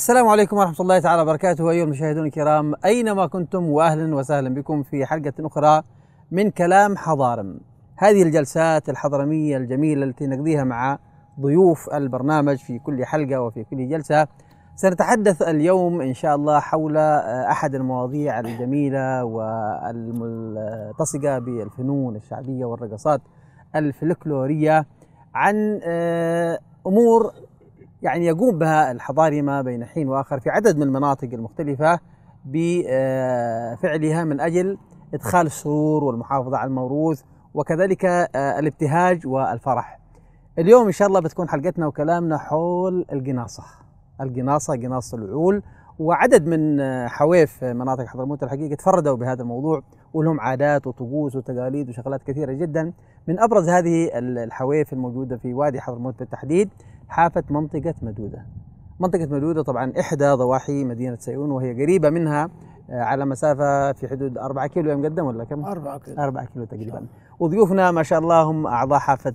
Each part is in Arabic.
السلام عليكم ورحمة الله تعالى وبركاته. أيها المشاهدون الكرام أينما كنتم وأهلا وسهلا بكم في حلقة أخرى من كلام حضارم. هذه الجلسات الحضرمية الجميلة التي نقضيها مع ضيوف البرنامج في كل حلقة وفي كل جلسة. سنتحدث اليوم إن شاء الله حول أحد المواضيع الجميلة والملتصقة بالفنون الشعبية والرقصات الفلكلورية عن أمور يعني يقوم بها الحضارمة بين حين وآخر في عدد من المناطق المختلفة بفعلها من أجل إدخال السرور والمحافظة على الموروث وكذلك الابتهاج والفرح. اليوم إن شاء الله بتكون حلقتنا وكلامنا حول القناصة. القناصة قناصة العول وعدد من حويف مناطق حضرموت الحقيقة تفردوا بهذا الموضوع ولهم عادات وطقوس وتقاليد وشغلات كثيرة جدا. من أبرز هذه الحويف الموجودة في وادي حضرموت بالتحديد حافة منطقة مدودة. منطقة مدودة طبعا إحدى ضواحي مدينة سيئون وهي قريبة منها على مسافة في حدود أربعة كيلو يا مقدم ولا كم؟ أربعة كيلو. أربعة كيلو تقريبا. وضيوفنا ما شاء الله هم أعضاء حافة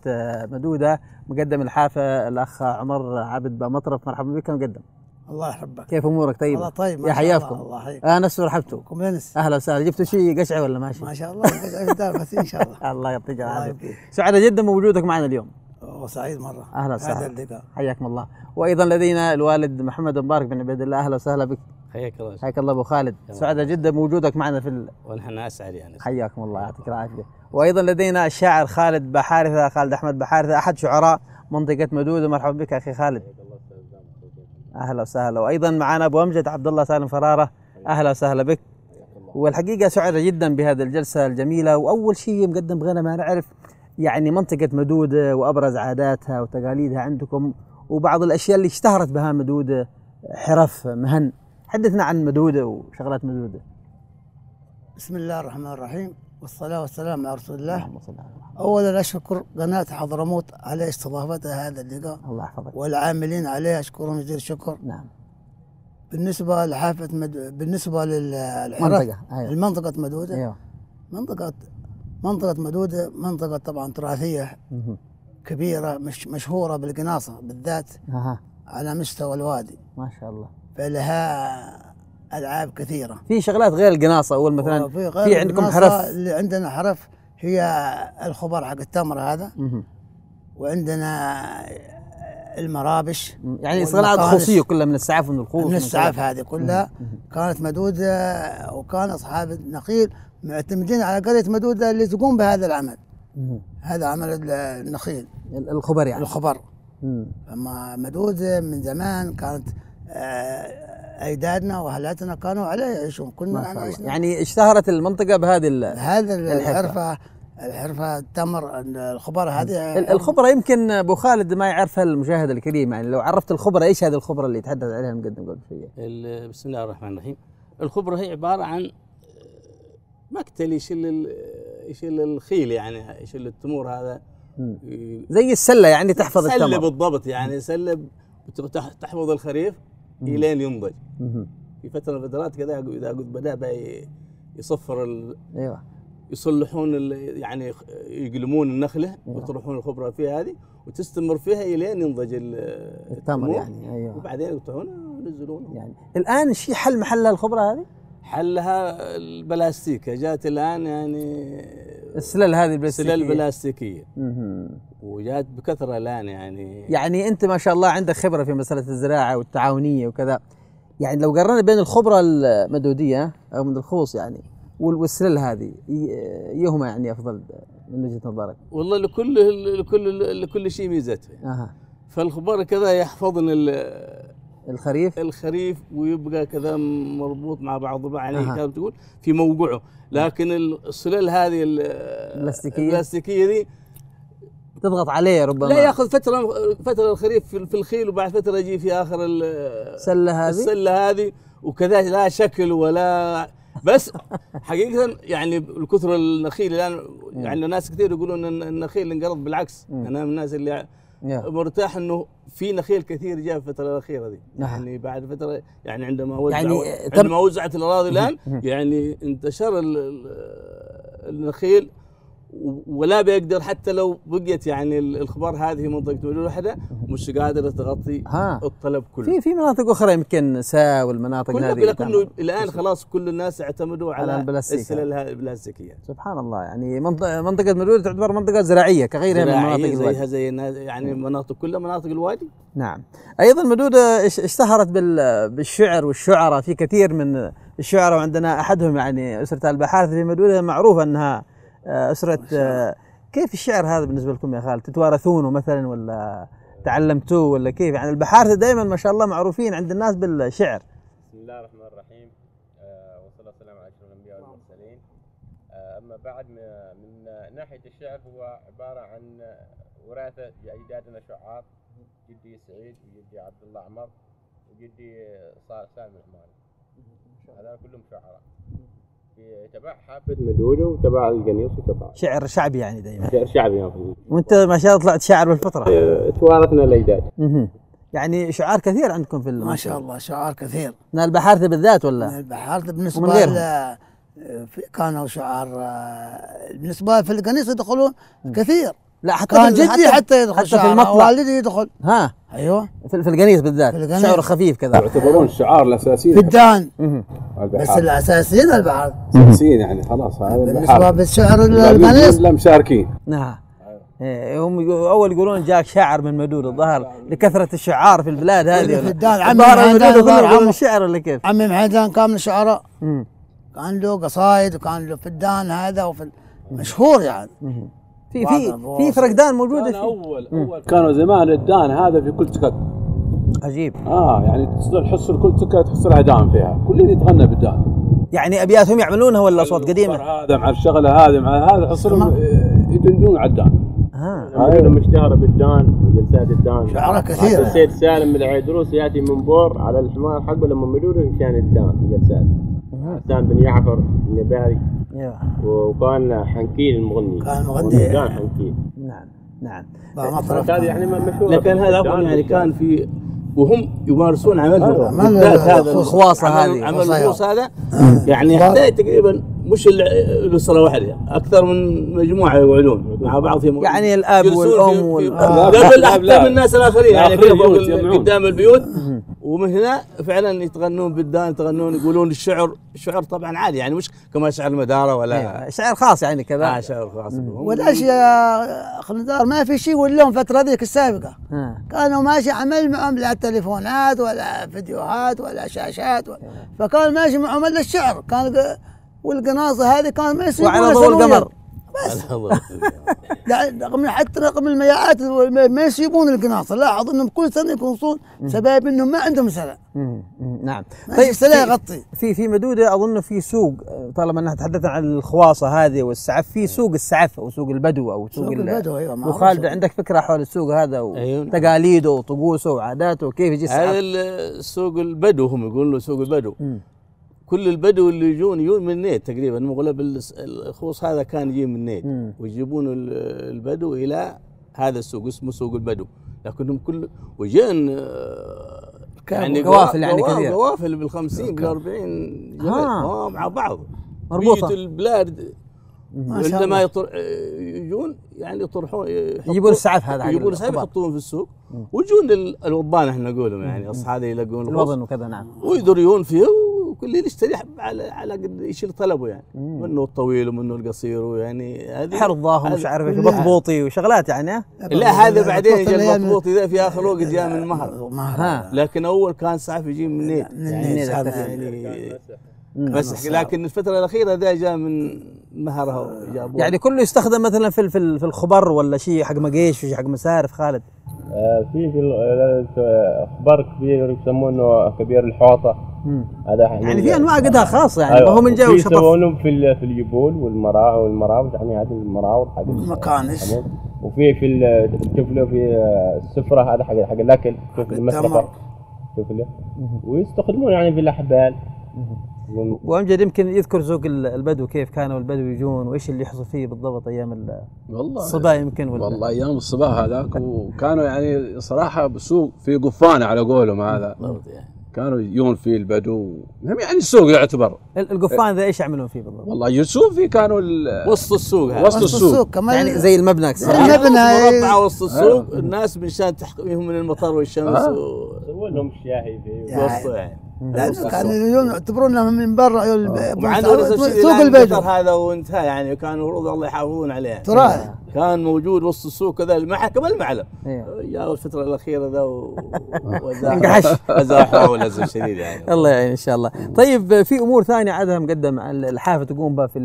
مدودة. مقدم الحافة الأخ عمر عابد بمطرف مرحبا بك. مقدم الله يحبك. كيف أمورك؟ طيبة؟ الله طيب يا حياكم. الله يحييك. أنس ورحبتوا كم لنس أهلا وسهلا. جبتوا شيء قشعة ولا ماشي؟ ما شاء الله قاعد في الدار بس إن شاء الله. الله يعطيك يبقيك سعداء جدا بوجودك معنا اليوم. وسعيد مرة. أهلا وسهلا. حياكم الله. وأيضا لدينا الوالد محمد مبارك بن عبيد الله. أهلا وسهلا بك. حياك الله. حياك الله أبو خالد. سعداء جدا بوجودك معنا في ال... ونحن أسعد يعني. حياكم الله. يعطيك العافية. وأيضا لدينا الشاعر خالد بحارثة خالد أحمد بحارثة أحد شعراء منطقة مدودة. مرحبا بك أخي خالد. أهلا وسهلا. وأيضا معنا أبو أمجد عبد الله سالم فرارة. أهلا وسهلا بك. والحقيقة سعداء جدا بهذه الجلسة الجميلة. وأول شيء مقدم بغينا ما نعرف يعني منطقة مدودة وأبرز عاداتها وتقاليدها عندكم وبعض الأشياء اللي اشتهرت بها مدودة حرف مهن. حدثنا عن مدودة وشغلات مدودة. بسم الله الرحمن الرحيم والصلاة والسلام على رسول الله. اولا أشكر قناة حضرموت على استضافتها هذا اللقاء. الله يحفظك. والعاملين عليه أشكرهم جزيل الشكر. نعم. بالنسبة لحافة مد... بالنسبة للحرف منطقة أيوه. المنطقة مدودة أيوه. منطقة منطقة مدودة منطقة طبعا تراثية مهم. كبيرة مش مشهورة بالقناصة بالذات أها على مستوى الوادي ما شاء الله فلها ألعاب كثيرة في شغلات غير القناصة أول مثلا في عندكم القناصة حرف اللي عندنا حرف هي الخبر حق التمر هذا مهم. وعندنا المرابش يعني صناعات. خوصيه كلها من السعاف ومن الخوص من السعاف كذا. هذه كلها مهم. كانت مدودة وكان أصحاب النخيل معتمدين على قرية مدودة اللي تقوم بهذا العمل. مهم. هذا عمل ال- النخيل. ال- الخبر يعني. الخبر. مم. أما مدودة من زمان كانت آه، أجدادنا وأهلاتنا كانوا عليه يعيشون. كنا يعني اشتهرت المنطقة بهذه ال- هذا الحرفة. الحرفة الحرفة التمر الخبر هذه ال- الخبره يمكن أبو خالد ما يعرفها المشاهد الكريم. يعني لو عرفت الخبره إيش هذه الخبره اللي يتحدث عليها المقدم قبل شوية؟ ال- بسم الله الرحمن الرحيم. الخبره هي عبارة عن مقتل يشيل يشيل الخيل يعني يشيل التمور هذا. زي السلة يعني تحفظ سله التمر. بالضبط يعني سله تحفظ الخريف. إلين ينضج. في فترة من الفترات كذا إذا بدأ بقى يصفر ال- أيوه. يصلحون ال- يعني يقلمون النخلة أيوة. ويطرحون الخبرة فيها هذه وتستمر فيها إلين ينضج ال- التمر. يعني أيوه. وبعدين يقطعونه وينزلونه يعني الآن شيء حل محلها الخبرة هذه؟ حلها البلاستيك جات الآن يعني السلال هذه البلاستيكية. سلال بلاستيكية. مهم. وجات بكثرة الآن يعني. يعني أنت ما شاء الله عندك خبرة في مسألة الزراعة والتعاونية وكذا. يعني لو قررنا بين الخبرة المدودية أو من الخوص يعني وال- والسلال هذه ي- ايهما يعني أفضل من وجهة نظرك؟ والله لكل لكل لكل شيء ميزته أها. فالخبر كذا يحفظن الخريف الخريف ويبقى كذا مربوط مع بعضه يعني أها. كذا تقول في موقعه لكن السلال هذه ال- البلاستيكية؟ البلاستيكية دي تضغط عليه ربما لا ياخذ فترة فترة الخريف في الخيل وبعد فترة يجي في آخر ال- سلة هذه السلة هذه وكذا لا شكل ولا بس حقيقة يعني الكثر النخيل الآن يعني ناس كثير يقولون إن النخيل انقرض بالعكس. أنا من الناس اللي يا. مرتاح إنه في نخيل كثير جاء في الفترة الأخيرة دي نعم. يعني بعد فترة يعني عندما وزع يعني عندما وزعت الأراضي الآن. يعني انتشر ال- ال- النخيل ولا بيقدر حتى لو بقيت يعني ال- الخبر هذه منطقة مدينه واحدة مش قادره تغطي ها. الطلب كله. في في مناطق أخرى يمكن سا والمناطق كله هذه لكنه الآن خلاص كل الناس اعتمدوا على. السلال البلاستيكية. سبحان الله يعني منطقة منطقه تعتبر منطقة زراعية كغيرها من مناطق زراعية الوادي زيها زي يعني مناطق كلها مناطق الوادي. نعم. أيضا مدودة اش- اشتهرت بال- بالشعر والشعراء. في كثير من الشعراء وعندنا أحدهم يعني اسره البحارث في مدودة معروفة أنها أسرة آه، كيف الشعر هذا بالنسبة لكم يا خالد؟ تتوارثونه مثلا ولا تعلمتوه ولا كيف؟ يعني البحارث دائما ما شاء الله معروفين عند الناس بالشعر. بسم الله الرحمن الرحيم. آه والصلاة والسلام على أشرف الأنبياء والمرسلين. آه أما بعد من ناحية الشعر هو عبارة عن وراثة أجدادنا شعار جدي سعيد وجدي عبد الله عمر وجدي صالح سالم الحماري. هذول كلهم شعراء. تبع حافظ مدودو وتبع القنيص وتبع. شعر شعبي يعني دائما شعر شعبي يعني. وأنت ما شاء الله طلعت شاعر بالفطرة. آه، توارثنا الأجداد مهم. يعني شعار كثير عندكم في ما شاء الله شعار كثير. من البحارث بالذات من ولا البحار ومن بالنسبة كانوا شعار آه، بالنسبة في القنيص يدخلون كثير. لا حتى كان في- جدي حتى يدخل. حتى في شعر المطلع. والدي يدخل. ها. أيوه. في في القنيص بالذات. شعره خفيف كذا. يعتبرون الشعار الأساسيين. في الدان. بس الأساسيين البحر. الأساسيين يعني خلاص هذا بالنسبة بالشعر القنيص القنيص لا مشاركين. نعم. إيه، هم أول يقولون جاك شاعر من مدود الظهر لكثرة الشعار في البلاد هذه. في الدار، عمي يرحمه. الشعر ولا كيف؟ عمي محمدان كان من الشعراء. كان له قصايد وكان له في الدان هذا وفي مشهور يعني. في في في. فردان موجوده كان في اول أول كانوا زمان الدان هذا في كل تكت. عجيب. آه يعني تحصل كل تكت تحصل لها دان فيها. كلين يتغنى بالدان يعني أبياتهم يعملونها ولا أصوات قديمة؟ هذا مع الشغلة هذه مع هذا تحصلهم آه، يدندون على الدان ها مدودو مشتهرة بالدان وجلسات الدان. شعراء حتى كثيره السيد سالم العيدروس يأتي من بور على الحمار حقه لما مدوده مشان الدان جلسات. حسان بن يعفر النباري أيوه وكان حنكيل المغني. كان مغني. كان حنكيل. نعم نعم. هذه يعني مشهور لكن هذا يعني كان في وهم يمارسون عملهم عمل بالذات هذا الخواصة عمل- هذه. عمل. الخوص هذا. يعني يحتاج تقريبا مش ال- الاسره واحدة أكثر من مجموعة يقعدون مع بعض في يعني الأب يجلسون والأم في- في- وال- آه. قبل لا، حتى لا. من الناس الاخرين يعني. قدام البيوت. ومن هنا فعلا يتغنون بالدان يتغنون يقولون الشعر الشعر طبعا عادي يعني مش كما شعر المدارة ولا أيوة. شعر خاص يعني كذا آه شعر خاص بهم. والأشياء خلدار ما في شيء ولهم فتره ذيك السابقة ها. كانوا ماشي عمل معهم لا تليفونات ولا فيديوهات ولا شاشات ولا فكان ماشي معهم إلا الشعر كان والقناصة هذه كان ما يسيبون وعلى ضوء. القمر لا رغم حتى رقم المياعات ما- يسيبون القناصة لاحظ انهم كل سنة يكونصون سبب إنهم ما عندهم. مم. نعم طيب في- يغطي في في مدودة أظن في سوق طالما أنها تحدثنا عن الخواصة هذه والسعف في سوق السعف أو سوق البدو أو سوق, سوق ال- البدو، أيوة، معروف وخالد. عندك فكرة حول السوق هذا أيوة. وتقاليده وطقوسه وعاداته وكيف يجي هذا السعف ال- سوق البدو هم يقولون له سوق البدو كل البدو اللي يجون يجون من نيد تقريبا مغلب الخوص هذا كان يجي من مم. ويجيبون ال- البدو إلى هذا السوق اسمه سوق البدو لكنهم كل وجين آه، كان قوافل يعني كثير. قوافل بالأربعين جبل ها. آه، مع بعض مربوطة. بيت البلاد عندما. يطر... يجون يعني يطرحون يجيبون السعف هذا يجيبون السعف. يحطون في السوق ويجون ال- الوضان إحنا نقولهم يعني اصحاب يلقون الوضن وكذا نعم ويدريون فيه وكل يشتري على على قد يشيل طلبه يعني. منه الطويل ومنه القصير ويعني هذه حرضاه ومش هذا- عارف إيش. بطبوطي وشغلات يعني؟ لا هذا بعدين جاء اللي المضبوط اذا في آخر وقت جاء من المهر ها؟ لكن أول كان سعف يجي من من يعني هذا يعني بس لكن الفترة الأخيرة ذا جاء من مهرها جابوه يعني كله يستخدم مثلا في في في الخبر ولا شيء حق مقيش وشيء حق مسارف خالد؟ آه، في في ال- آه، أخبار كبير يسمونه كبير الحوطة. هذا يعني في أنواع قدها خاصه يعني ما هو من جاي في وشطف. يسوونه في ال- في اليبول والمرا والمراوض يعني هذه المراوض حق المكانس. الحمام. وفي في ال- التفله في السفرة هذا حق حق الأكل. المسبقة. التمر. تفله ويستخدمون يعني في الأحبال. وامجد يمكن يذكر سوق ال- البدو كيف كانوا البدو يجون وإيش اللي يحصل فيه بالضبط أيام ال- والله. الصبا يمكن ولا؟ والله أيام الصباح هذاك وكانوا يعني صراحة بسوق في قفانه على قولهم هذا. بالضبط يعني. كانوا يجون فيه البدو. هم يعني السوق يعتبر. ال- القفان ذا إيش يعملون فيه بالضبط؟ والله يجلسون فيه كانوا ال- وسط السوق هذا. وسط السوق. كمان. يعني زي المبنى. صح؟ المبنى. مربع وسط السوق. الناس من شان تحقيهم من المطر والشمس آه. و- سووا لهم شاهي فيه. يعني وسط يعني. لأنه كانوا يعتبرونهم من برا وعن سوق البدو هذا وانتهى يعني كان المفروض الله يحافظون عليه. تراث كان موجود وسط السوق كذا المح كما المعلم. أيوه جاء الفترة الأخيرة ذا. انقحش. أزاحوا للأسف الشديد يعني. الله يعين إن شاء الله. طيب في أمور ثانية عادها مقدم الحافة تقوم بها في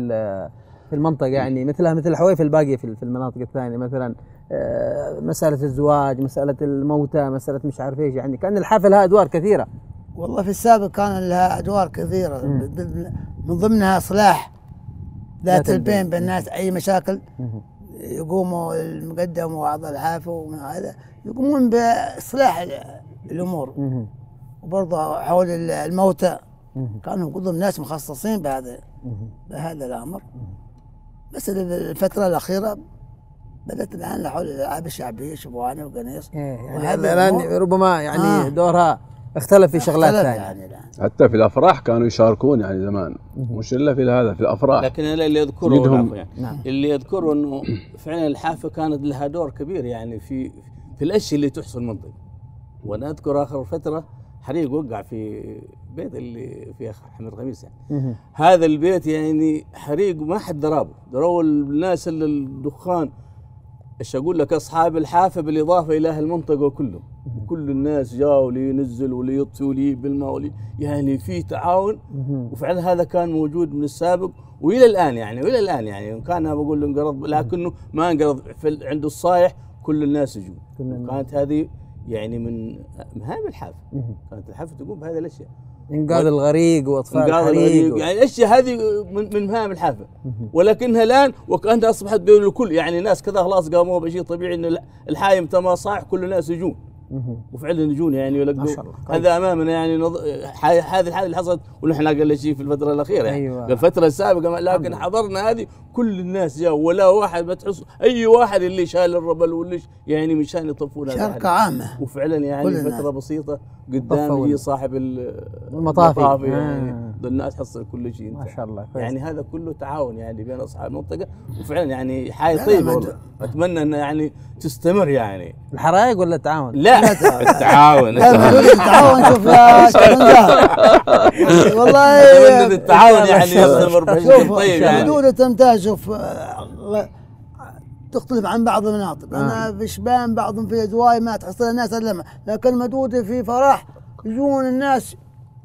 في المنطقة يعني مثلها مثل الحويف الباقيه في المناطق الثانية مثلا آه، مسألة الزواج مسألة الموتى مسألة مش عارف إيش يعني كأن الحافة لها أدوار كثيرة. والله في السابق كان لها أدوار كثيرة من ضمنها اصلاح ذات البين بين الناس أي مشاكل يقوموا المقدم واعضاء الحافه ومن هذا يقومون بإصلاح ال- الأمور. وبرضه حول ال- الموتى. كانوا كلهم ناس مخصصين بهذا بهذا الأمر. بس ال- الفترة الأخيرة بدأت الآن حول الالعاب الشعبية شبوانه وقنيص. يعني وهذه الآن ربما يعني آه. دورها اختلف في شغلات اختلف ثانية يعني. الان حتى في الأفراح كانوا يشاركون يعني زمان. مش إلا في هذا في الأفراح. لكن أنا اللي العفو يعني. اللي يذكره إنه فعلا الحافة كانت لها دور كبير يعني في في الأشياء اللي تحصل المنطقة وأنا أذكر آخر فترة حريق وقع في بيت اللي في أخ حمد خميس يعني. هذا البيت يعني حريق ما حد درابه دروا الناس اللي الدخان. إيش أقول لك؟ أصحاب الحافة بالإضافة إلى أهل المنطقة كلهم. كل الناس جاوا لينزل وليطفي ولي بالماء ولي. يعني في تعاون. وفعلا هذا كان موجود من السابق. وإلى الآن يعني وإلى الآن يعني. كان بقول انقرض لكنه ما انقرض عند الصايح كل الناس يجون. كانت هذه يعني من مهام الحافه كانت الحافه تقوم بهذه الأشياء. إنقاذ الغريق وإطفاء إنقاذ الغريق. و- يعني الأشياء هذه من, من مهام الحافه ولكنها الآن وكأنها أصبحت بين الكل. يعني ناس كذا خلاص قاموا بشيء طبيعي ان الحايم تما صاح كل الناس يجون. وفعلا يجون يعني يلقوا. كويس. هذا أمامنا يعني نض... هذه الحالة اللي حصلت ونحن أقل شيء في الفترة الأخيرة يعني أيوة. الفترة السابقة لكن حضرنا هذه كل الناس جاوا ولا واحد ما تحس أي واحد اللي شال الربل واللي يعني مشان يطفون هذا شركة. عامة وفعلا يعني. فترة بسيطة قدام يجي ال- صاحب ال- المطافي. المطافي آه. يعني الناس تحصل كل شيء ما. شاء الله كويس. يعني هذا كله تعاون يعني بين أصحاب المنطقة وفعلا يعني حاجة طيبة والله. أتمنى انها يعني تستمر يعني. الحرائق ولا التعاون؟ لا. التعاون. التعاون شوف يا والله التعاون يعني يستمر بشكل شوف طيب يعني. حدود تمتاز شوف آه، تختلف عن بعض المناطق. أنا في شبان بعضهم في ادواي ما تحصل الناس إلا لكن مدوده في فرح يجون الناس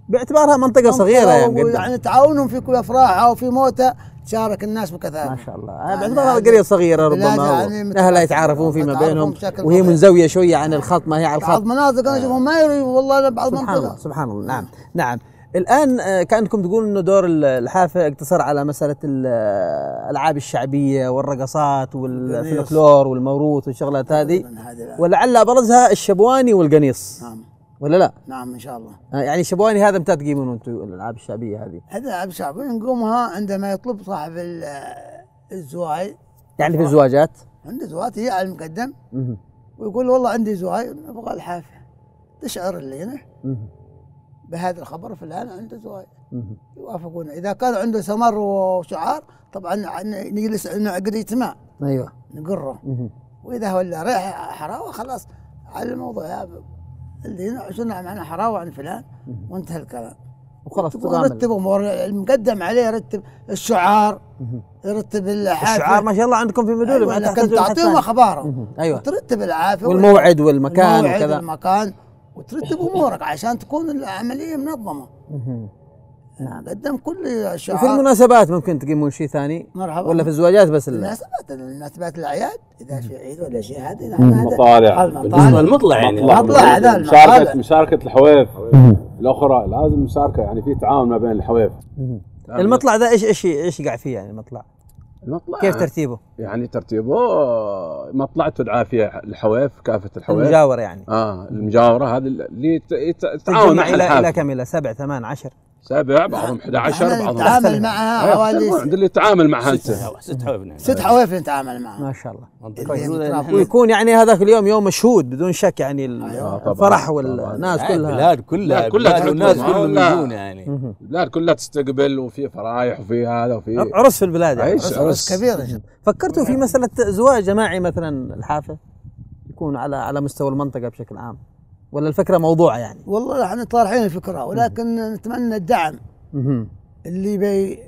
باعتبارها منطقة صغيرة مقدم يعني تعاونهم في كل أفراح أو في موتى تشارك الناس بكثافة. ما شاء الله. يعني باعتبارها هذه قريه صغيرة ربما يعني أهلها يتعارفون فيما بينهم وهي. منزوية شوية عن الخط ما هي على بعض الخط مناطق أنا أشوفهم ما يروا والله بعض سبحان الله سبحان الله. نعم. نعم. الآن آه، كأنكم تقولون إنه دور ال- الحافة اقتصر على مسألة ال- الألعاب الشعبية والرقصات والفلكلور والموروث والشغلات هذه هذه. ولعل أبرزها الشبواني والقنيص نعم ولا لا؟ نعم إن شاء الله آه، يعني الشبواني هذا متى تقيمون أنتم الألعاب الشعبية هذه؟ هذا العاب شعبيه نقومها عندما يطلب صاحب ال- الزواج يعني في الزواجات؟ عنده زواج هي على المقدم. ويقول والله عندي زواج نبغى الحافة تشعر اللي هنا. بهذا الخبر فلان عنده زواج مهم. يوافقون. إذا كان عنده سمر وشعار طبعا نجلس نعقد إجتماع. أيوه. نقره. وإذا هو اللي رايح حراوة خلاص. على الموضوع يا اللي شنو معنا حراوة عن فلان وانتهى الكلام. وخلاص أمور المقدم عليه يرتب الشعار يرتب الحافه الشعار ما شاء الله عندكم في مدولة أيوة لكن تعطيهم. أخبارهم. أيوه. وترتب العافية. والموعد والمكان الموعد وكذا. والمكان. وترتب امورك عشان تكون العملية منظمة. نعم قدم كل وفي الشعار المناسبات ممكن تقيمون شيء ثاني؟ مرحبا. ولا في الزواجات بس ال- المناسبات المناسبات الأعياد إذا في عيد ولا شيء هذا- المطالع. المطالع. المطلع يعني. مطلع. مطلع هذا مشاركة المطالع. مشاركة الحويف. الأخرى لازم مشاركة يعني في تعاون ما بين الحويف. المطلع ذا إيش إيش إيش قاعد فيه يعني المطلع؟ المطلع. كيف ترتيبه؟ يعني ترتيبه مطلع تدعى فيها الحويف كافة الحويف. المجاورة يعني. آه المجاورة هذه اللي تجمع مع إلى إلى كم؟ إلى سبع ثمان عشر؟ سبع بعضهم 11 إحنا بعضهم نتعامل معها حوالي عند اللي يتعامل معها أنت ست نعم. ست حوافر نتعامل معها ما شاء الله ويكون يعني هذاك اليوم يوم مشهود بدون شك يعني أيوة. طبعاً، الفرح. والناس آه، كلها البلاد كلها كلها تحكم. كلهم. يجون يعني. البلاد كلها تستقبل وفي فرايح وفي هذا وفي عرس في البلاد يعني. عرس عرس كبير فكرتوا في مسألة زواج جماعي مثلا الحافة يكون على على مستوى المنطقة بشكل عام ولا الفكرة موضوعة يعني والله إحنا طارحين الفكرة ولكن نتمنى الدعم مهم. اللي بي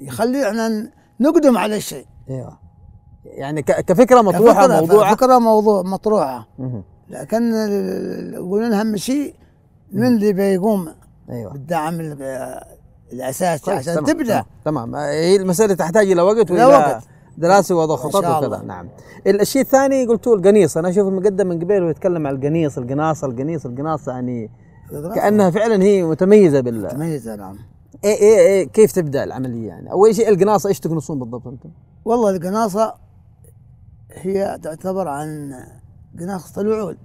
يخلي إحنا نقدم على الشيء أيوه يعني ك- كفكرة مطروحة كفكرة- موضوعة فكرة موضوع مطروحة مهم. لكن يقولون أهم شيء من اللي بيقوم أيوه بالدعم ال- الاساسي عشان تمام، تبدأ تمام. هي المسألة تحتاج إلى وقت وإلى وقت. دراسة ووضع خطط وكذا. نعم. الشيء الثاني قلتوا القنيص. أنا أشوف المقدم من قبل ويتكلم عن القنيص القناصة القنيص القناصة يعني كأنها فعلا هي متميزة بال متميزة نعم. إيه إيه إيه كيف تبدأ العملية يعني؟ أول شيء القناصة إيش تقنصون بالضبط أنتم؟ والله القناصة هي تعتبر عن قناصه الوعول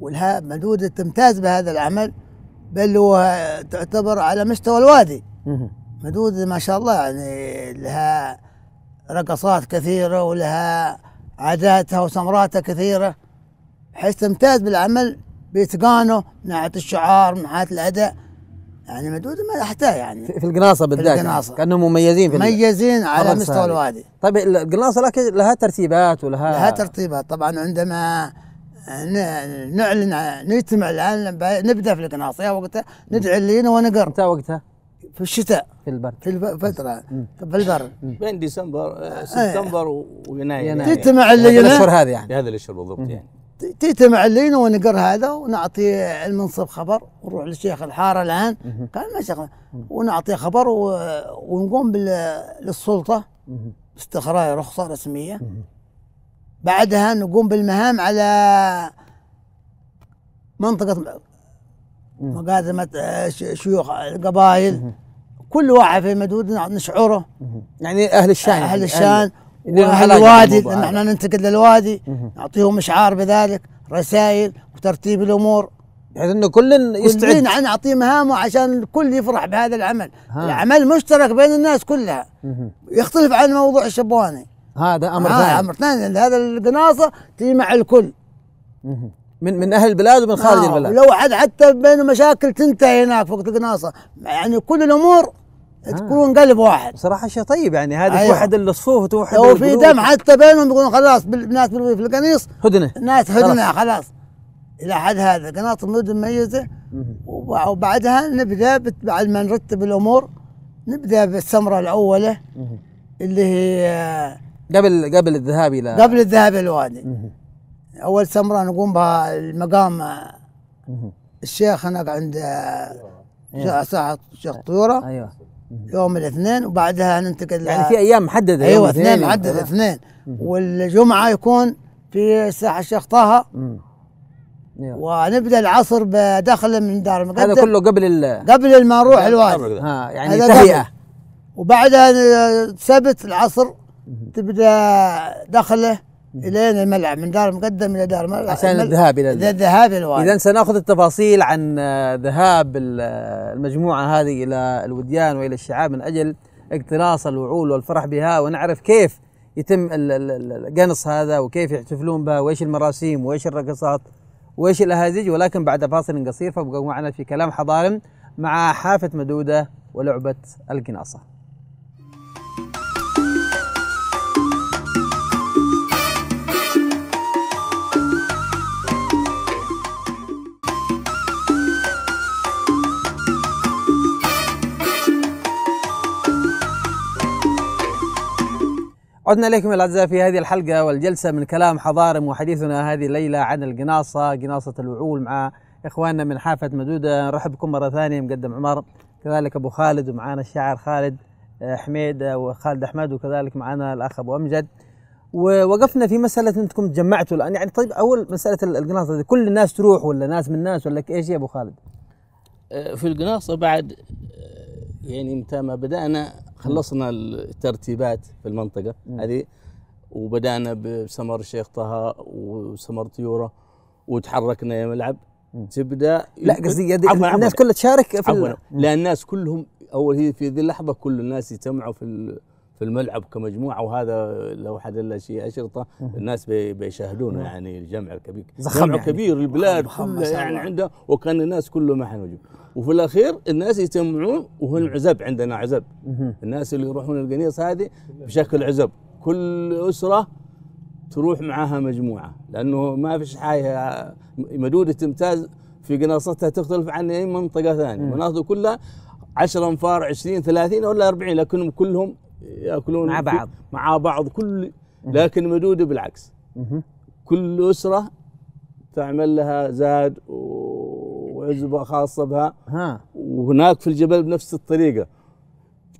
ولها مدودة تمتاز بهذا العمل بل هو تعتبر على مستوى الوادي. مدودة ما شاء الله يعني لها رقصات كثيرة ولها عاداتها وسمراتها كثيرة بحيث تمتاز بالعمل بإتقانه من ناحية الشعار من ناحية الأداء يعني مدودة ما تحتاج يعني في القناصة بالذات يعني. كأنهم مميزين في مميزين على مستوى. الوادي طيب القناصة لكن لها ترتيبات ولها لها ترتيبات طبعا عندما نعلن نجتمع الآن نبدأ في القناصة وقتها ندعي لينا ونقر متى وقتها؟ في الشتاء. في البرد في الفترة في البر. بين ديسمبر آه، سبتمبر و- ويناير يناير. يعني تجتمع الأشهر الليلة هذه يعني. في هذا الأشهر بالضبط يعني. تجتمع اللينا ونقر هذا ونعطي المنصب خبر ونروح للشيخ الحارة الآن. قال ما شيخ ونعطيه خبر. ونقوم بال... للسلطة. باستخراج رخصة رسمية. بعدها نقوم بالمهام على منطقة مقادمه شيوخ القبائل. كل واحد في مدود نشعره. يعني أهل الشان أهل يعني. الشان. واهل علاقة الوادي. إحنا ننتقل للوادي نعطيهم إشعار بذلك رسائل وترتيب الأمور. بحيث إنه كل يستعد. كلنا نعطيه مهامه عشان الكل يفرح بهذا العمل. ها. العمل مشترك بين الناس كلها. يختلف عن موضوع الشبواني هذا أمر ثاني. أمر ثاني. هذا القناصة تجمع الكل. مهم. من من أهل البلاد ومن خارج آه البلاد. ولو حد حتى بينه مشاكل تنتهي هناك فوق القناصه يعني كل الأمور تكون قلب واحد. صراحة شيء طيب يعني هذه أيوة. توحد الصفوف وتوحد لو في. دم حتى بينهم يقولون خلاص الناس في القنيص. هدنة. الناس هدنا خلاص. إلى حد هذا. قناة المدن مميزه وب- وبعدها نبدأ بت- بعد ما نرتب الأمور نبدأ بالسمره الاولى اللي هي قبل قبل الذهاب إلى قبل الذهاب إلى الوادي أول سمره نقوم بها المقام الشيخ هناك عند شيخ- ساحه الشيخ طيورة. أيوه. يوم الاثنين وبعدها ننتقل يعني في أيام محددة يوم أيوه اثنين اثنين محدد. اثنين. والجمعة يكون في ساحة الشيخ طه. مم. أيوة. ونبدأ العصر بدخله من دار المقدم هذا كله قبل ال قبل ما نروح الوادي. ها يعني تهيئة. وبعدها سبت العصر تبدأ دخله الين الملعب من دار المقدم إلى دار الملعب عشان الذهاب إلى الذهاب إلى الوادي. اذا سنأخذ التفاصيل عن ذهاب ال- المجموعة هذه إلى الوديان وإلى الشعاب من أجل اقتراص الوعول والفرح بها ونعرف كيف يتم ال- ال- ال- القنص هذا وكيف يحتفلون بها وإيش المراسيم وإيش الرقصات وإيش الأهازيج. ولكن بعد فاصل قصير فابقوا معنا في كلام حضارم مع حافة مدودة ولعبة القناصة. عدنا إليكم الأعزاء في هذه الحلقة والجلسة من كلام حضارم وحديثنا هذه الليلة عن القناصة قناصة الوعول مع إخواننا من حافة مدودة. نرحب بكم مرة ثانية مقدم عمر. كذلك أبو خالد ومعانا الشاعر خالد آه، حميد آه، وخالد أحمد وكذلك معانا الأخ أبو أمجد. ووقفنا في مسألة أنكم تجمعتوا الآن. يعني طيب أول مسألة القناصة دي كل الناس تروح ولا ناس من ناس ولا إيش يا أبو خالد؟ آه، في القناصة بعد يعني متى ما بدأنا خلصنا الترتيبات في المنطقة هذه وبدأنا بسمر الشيخ طه وسمر طيورة وتحركنا يا ملعب. تبدأ لا قصدي الناس. كلها تشارك في عفوا. لأن الناس كلهم أول هي في ذي اللحظة كل الناس يجتمعوا في في الملعب كمجموعة وهذا لو حد له شيء أشرطة الناس بي- بيشاهدونه يعني الجمع الكبير. زخم جمع يعني. كبير البلاد كلها يعني. عنده وكان الناس كلهم ما حنوجوا وفي الأخير الناس يجتمعون وهم عزب عندنا عزب. الناس اللي يروحون القنيص هذه بشكل عزب. كل أسرة تروح معاها مجموعة لأنه ما فيش حاجة مدوده تمتاز في قناصتها تختلف عن أي منطقة ثانية. مناطق كلها 10 أنفار 20 30 ولا 40 لكنهم كلهم يأكلون مع بعض. مع بعض كل لكن مدوده بالعكس. كل أسرة تعمل لها زاد وعزبه خاصة بها. ها. وهناك في الجبل بنفس الطريقة.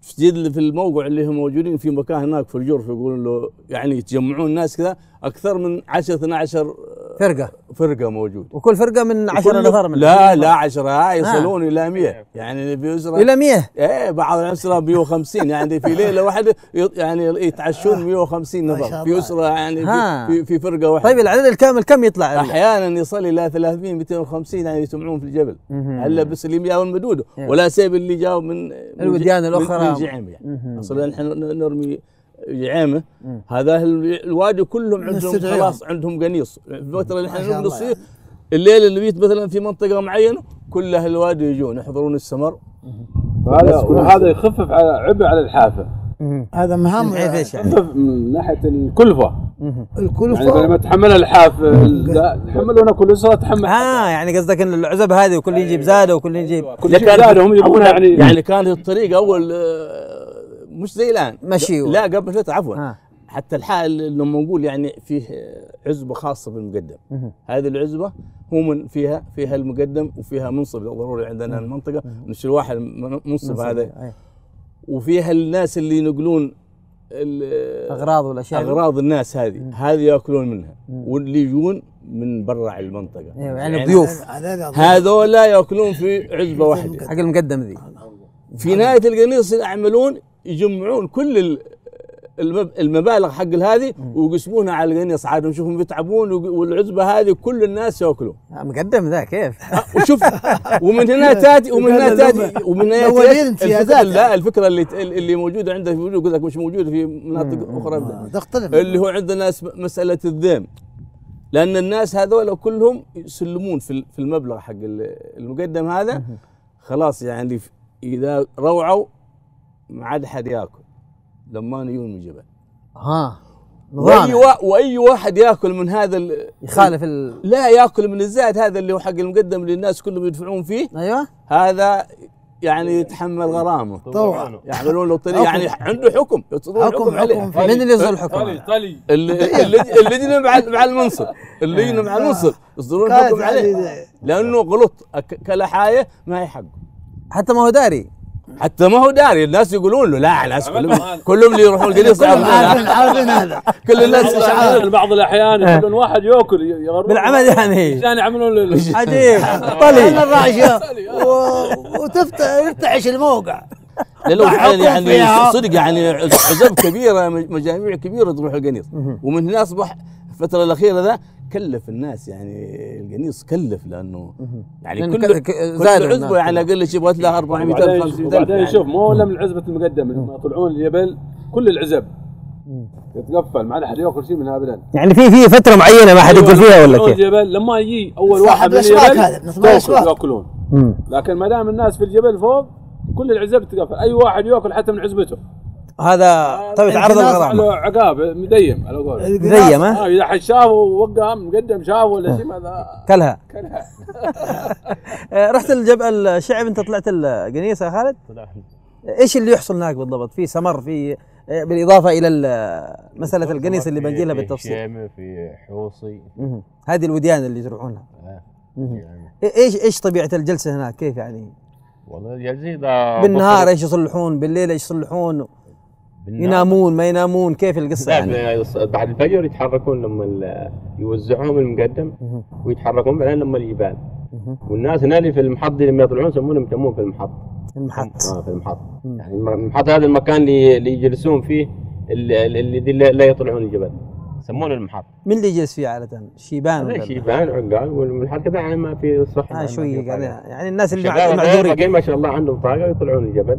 في في الموقع اللي هم موجودين في مكان هناك في الجرف يقولون له يعني يتجمعون الناس كذا أكثر من 10 12 فرقة. فرقة موجود وكل فرقة من 10 كل- نفر من لا لا 10 هاي يصلون إلى 100 يعني في اسره إلى 100 إيه بعض الأسرة 150 يعني في ليلة واحدة يعني يتعشون 150 ما شاء نفر. في أسرة يعني. في, في, في فرقة واحدة. طيب العدد الكامل كم يطلع؟ أحيانا يصل إلى 300 250 يعني يجتمعون في الجبل. هلا بس اللي جاوا المدوده إيه. ولا سيب اللي جاوا من الوديان الأخرى. من جعيم يعني. أصلا نحن نرمي جعيمه هذا ال- الوادي كلهم عندهم. خلاص عندهم قنيص. في الفترة اللي إحنا الله. الصيف الليل اللي بيت مثلا في منطقة معينة كل أهل الوادي يجون يحضرون السمر. وهذا وهذا يخفف على عبء على الحافة. هذا مهام إيش يعني؟ من ناحية الكلفة. يعني الكلفة؟ ما تحملها الحافه لا تحملونها كل اسره تحمل. آه يعني قصدك إن العزب هذه وكل يجيب زاده وكل يجيب كل شيء زادهم يبغون عفواً، يعني يعني كانت الطريقة أول آه، مش زي الآن. مشي لا قبل فتره عفوا. آه. حتى الحال لما نقول يعني فيه عزبة خاصة بالمقدم. هذه العزبة هو من فيها فيها المقدم وفيها منصب ضروري عندنا المنطقة. مش الواحد من- منصب هذا. وفيها الناس اللي ينقلون ال- أغراض والأشياء. أغراض الناس هذه. هذه يأكلون منها. واللي يجون من برا المنطقة. أيوة، يعني ضيوف هذا هذولا يأكلون في عزبة واحدة. حق المقدم ذي. في نهايه القنيص يعملون يجمعون كل ال- المب- المبالغ حق هذه ويقسمونها على القنيص عاد نشوفهم يتعبون وق- والعزبة هذه كل الناس يأكلون. آه، مقدم ذا كيف؟ وشوف ومن هنا تاتي ومن هنا تاتي ومن هنا تأتي لا الفكرة اللي اللي موجودة عندنا في يقول لك مش موجودة في مناطق أخرى. تختلف اللي هو عندنا مسألة الذيم لأن الناس هذول كلهم يسلمون في في المبلغ حق ال- المقدم هذا. خلاص يعني إذا روعوا ما عاد حد يأكل. لما يجون من الجبل. ها وأي وا وأي واحد يأكل من هذا ال- يخالف ال... لا يأكل من الزاد هذا اللي هو حق المقدم اللي الناس كلهم يدفعون فيه. أيوه. هذا يعني يتحمل غرامه. طوع يعملون له طريقه يعني عنده حكم. يصدرون حكم حكم عليه. حكم من اللي يصدر الحكم؟ طلي طلي اللي- اللي- اللجنه مع مع المنصب. اللجنه مع المنصب. يصدرون حكم عليه. هذه- لأنه غلط. كلحايه ما هي حقه. حتى ما هو داري. حتى ما هو داري الناس يقولون له لا الناس كلهم كلهم اللي يروحون يعرفون عارفين عارفين هذا. كل الناس بعض بعض الأحيان يخلون واحد يأكل بالعمل يعني. عشان يعملون له- عجيب. أنا طلي. وتفتح الموقع. فعلا يعني. صدق يعني عزب كبيرة مجاميع كبيرة تروح القنيص. ومن هنا أصبح الفترة الأخيرة ذا كلف الناس يعني القنيص كلف لأنه يعني لأن كل زادوا عزبة يعني أقل شيء يبغى لها 400 وبعدين 500 وبعدين شوف مو من عزبه المقدم لما يطلعون الجبل كل العزب تتقفل ما حد يأكل شيء منها ابدا. يعني في في فترة معينة ما حد يقول فيها ولا كيف؟ الجبل لما يجي أول واحد من الجبل. يأكلون. لكن ما دام الناس في الجبل فوق كل العزب تقفل أي واحد يأكل حتى من عزبته. هذا طيب تعرض الناس الغرامة له عقاب مديم على قول زي ما آه إذا حد شافه ووقع مقدم شافه ولا شيء ماذا كلها كلها آه، رحت الجبل الشعب انت طلعت القنيصه يا خالد؟ إيش اللي يحصل هناك بالضبط؟ في سمر في آه، بالإضافة إلى ال- مسألة القنيص اللي بنجي لها في بالتفصيل شيمه في حوصي. هذه الوديان اللي آه. يعني إيه- إيش إيش طبيعة الجلسة هناك كيف يعني؟ والله الجلسه بالنهار إيش يصلحون؟ بالليل إيش يصلحون؟ بالنهار- ينامون ما ينامون كيف القصة لا يعني؟ ب- بعد الفجر يتحركون لما ال- يوزعون المقدم. ويتحركون بعدين لما الجبال. والناس هنا اللي في المحط لما يطلعون يسمونهم يسمون في المحط المحط آه في المحط. يعني الم- المحط هذا المكان اللي يجلسون فيه اللي, اللي دي لا لا يطلعون الجبل يسمونه المحط من اللي يجلس فيه عادة؟ شيبان ولا شيبان عقال والمنحط كذا يعني ما في صح آه قال يعني الناس اللي معذورين. ما شاء الله عندهم طاقة يطلعون الجبل.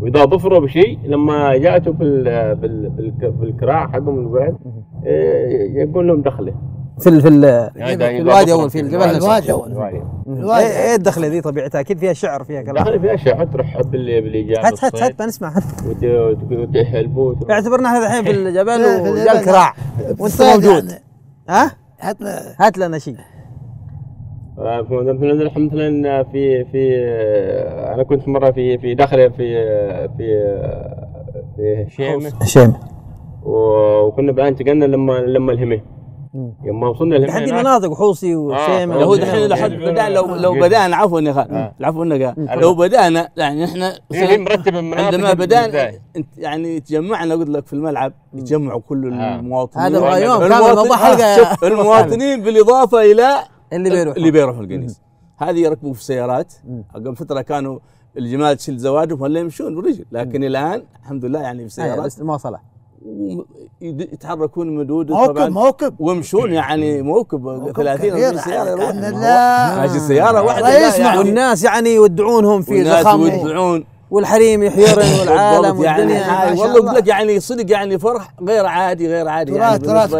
وإذا ظفروا بشيء لما جاءتوا بال بال بالك- بالكراع حقهم الوعد إيه، يقول لهم دخلة. في ال- في ال- يعني الوادي أول في الجبل الوادي أول. الوادي. إيه إيه الدخله ذي طبيعتها أكيد فيها شعر فيها كلام. داخل فيها شعر تروح باللي بالايجاب هات هات هات ما نسمع. هات إيه. وتحلبوا اعتبرنا إحنا الحين في الجبل الجبل. الكراع. وانت موجود. يعني. ها؟ حتى هات لنا شيء. مثلا الحين مثلا في في أنا كنت مرة في في داخل في في في شيمة. شيم وكنا بعدين انتقلنا لما لما الهمه لما وصلنا هذه هناك- مناطق وحوصي وشيم آه. هو وشيم. دحين لحد بدأ لو لو بدأنا عفوا يا خالد العفو إنك لو بدأنا يعني إحنا هي هي مرتبه المناطق عندما بدأنا يعني تجمعنا قلت لك في الملعب يتجمعوا كل آه. المواطنين. هذا يوم موضوع حلقة شوف المواطنين بالإضافة إلى اللي بيروح اللي بيروحوا القنيس. هذه يركبوا في سيارات قبل فترة كانوا الجمال تشيل زواجهم ولا يمشون برجل لكن الآن الحمد لله يعني في سيارات يد- يتحركون مدود موكب موكب. ويمشون يعني موكب. 30 كبير. 40 سياره يروح. لا- ماشي سياره واحدة. يسمع. يعني والناس يعني يودعونهم في زخم يودعون. والحريم يحيرن والعالم يعني والله الله. قلت لك يعني صدق يعني فرح غير عادي غير عادي يعني تراث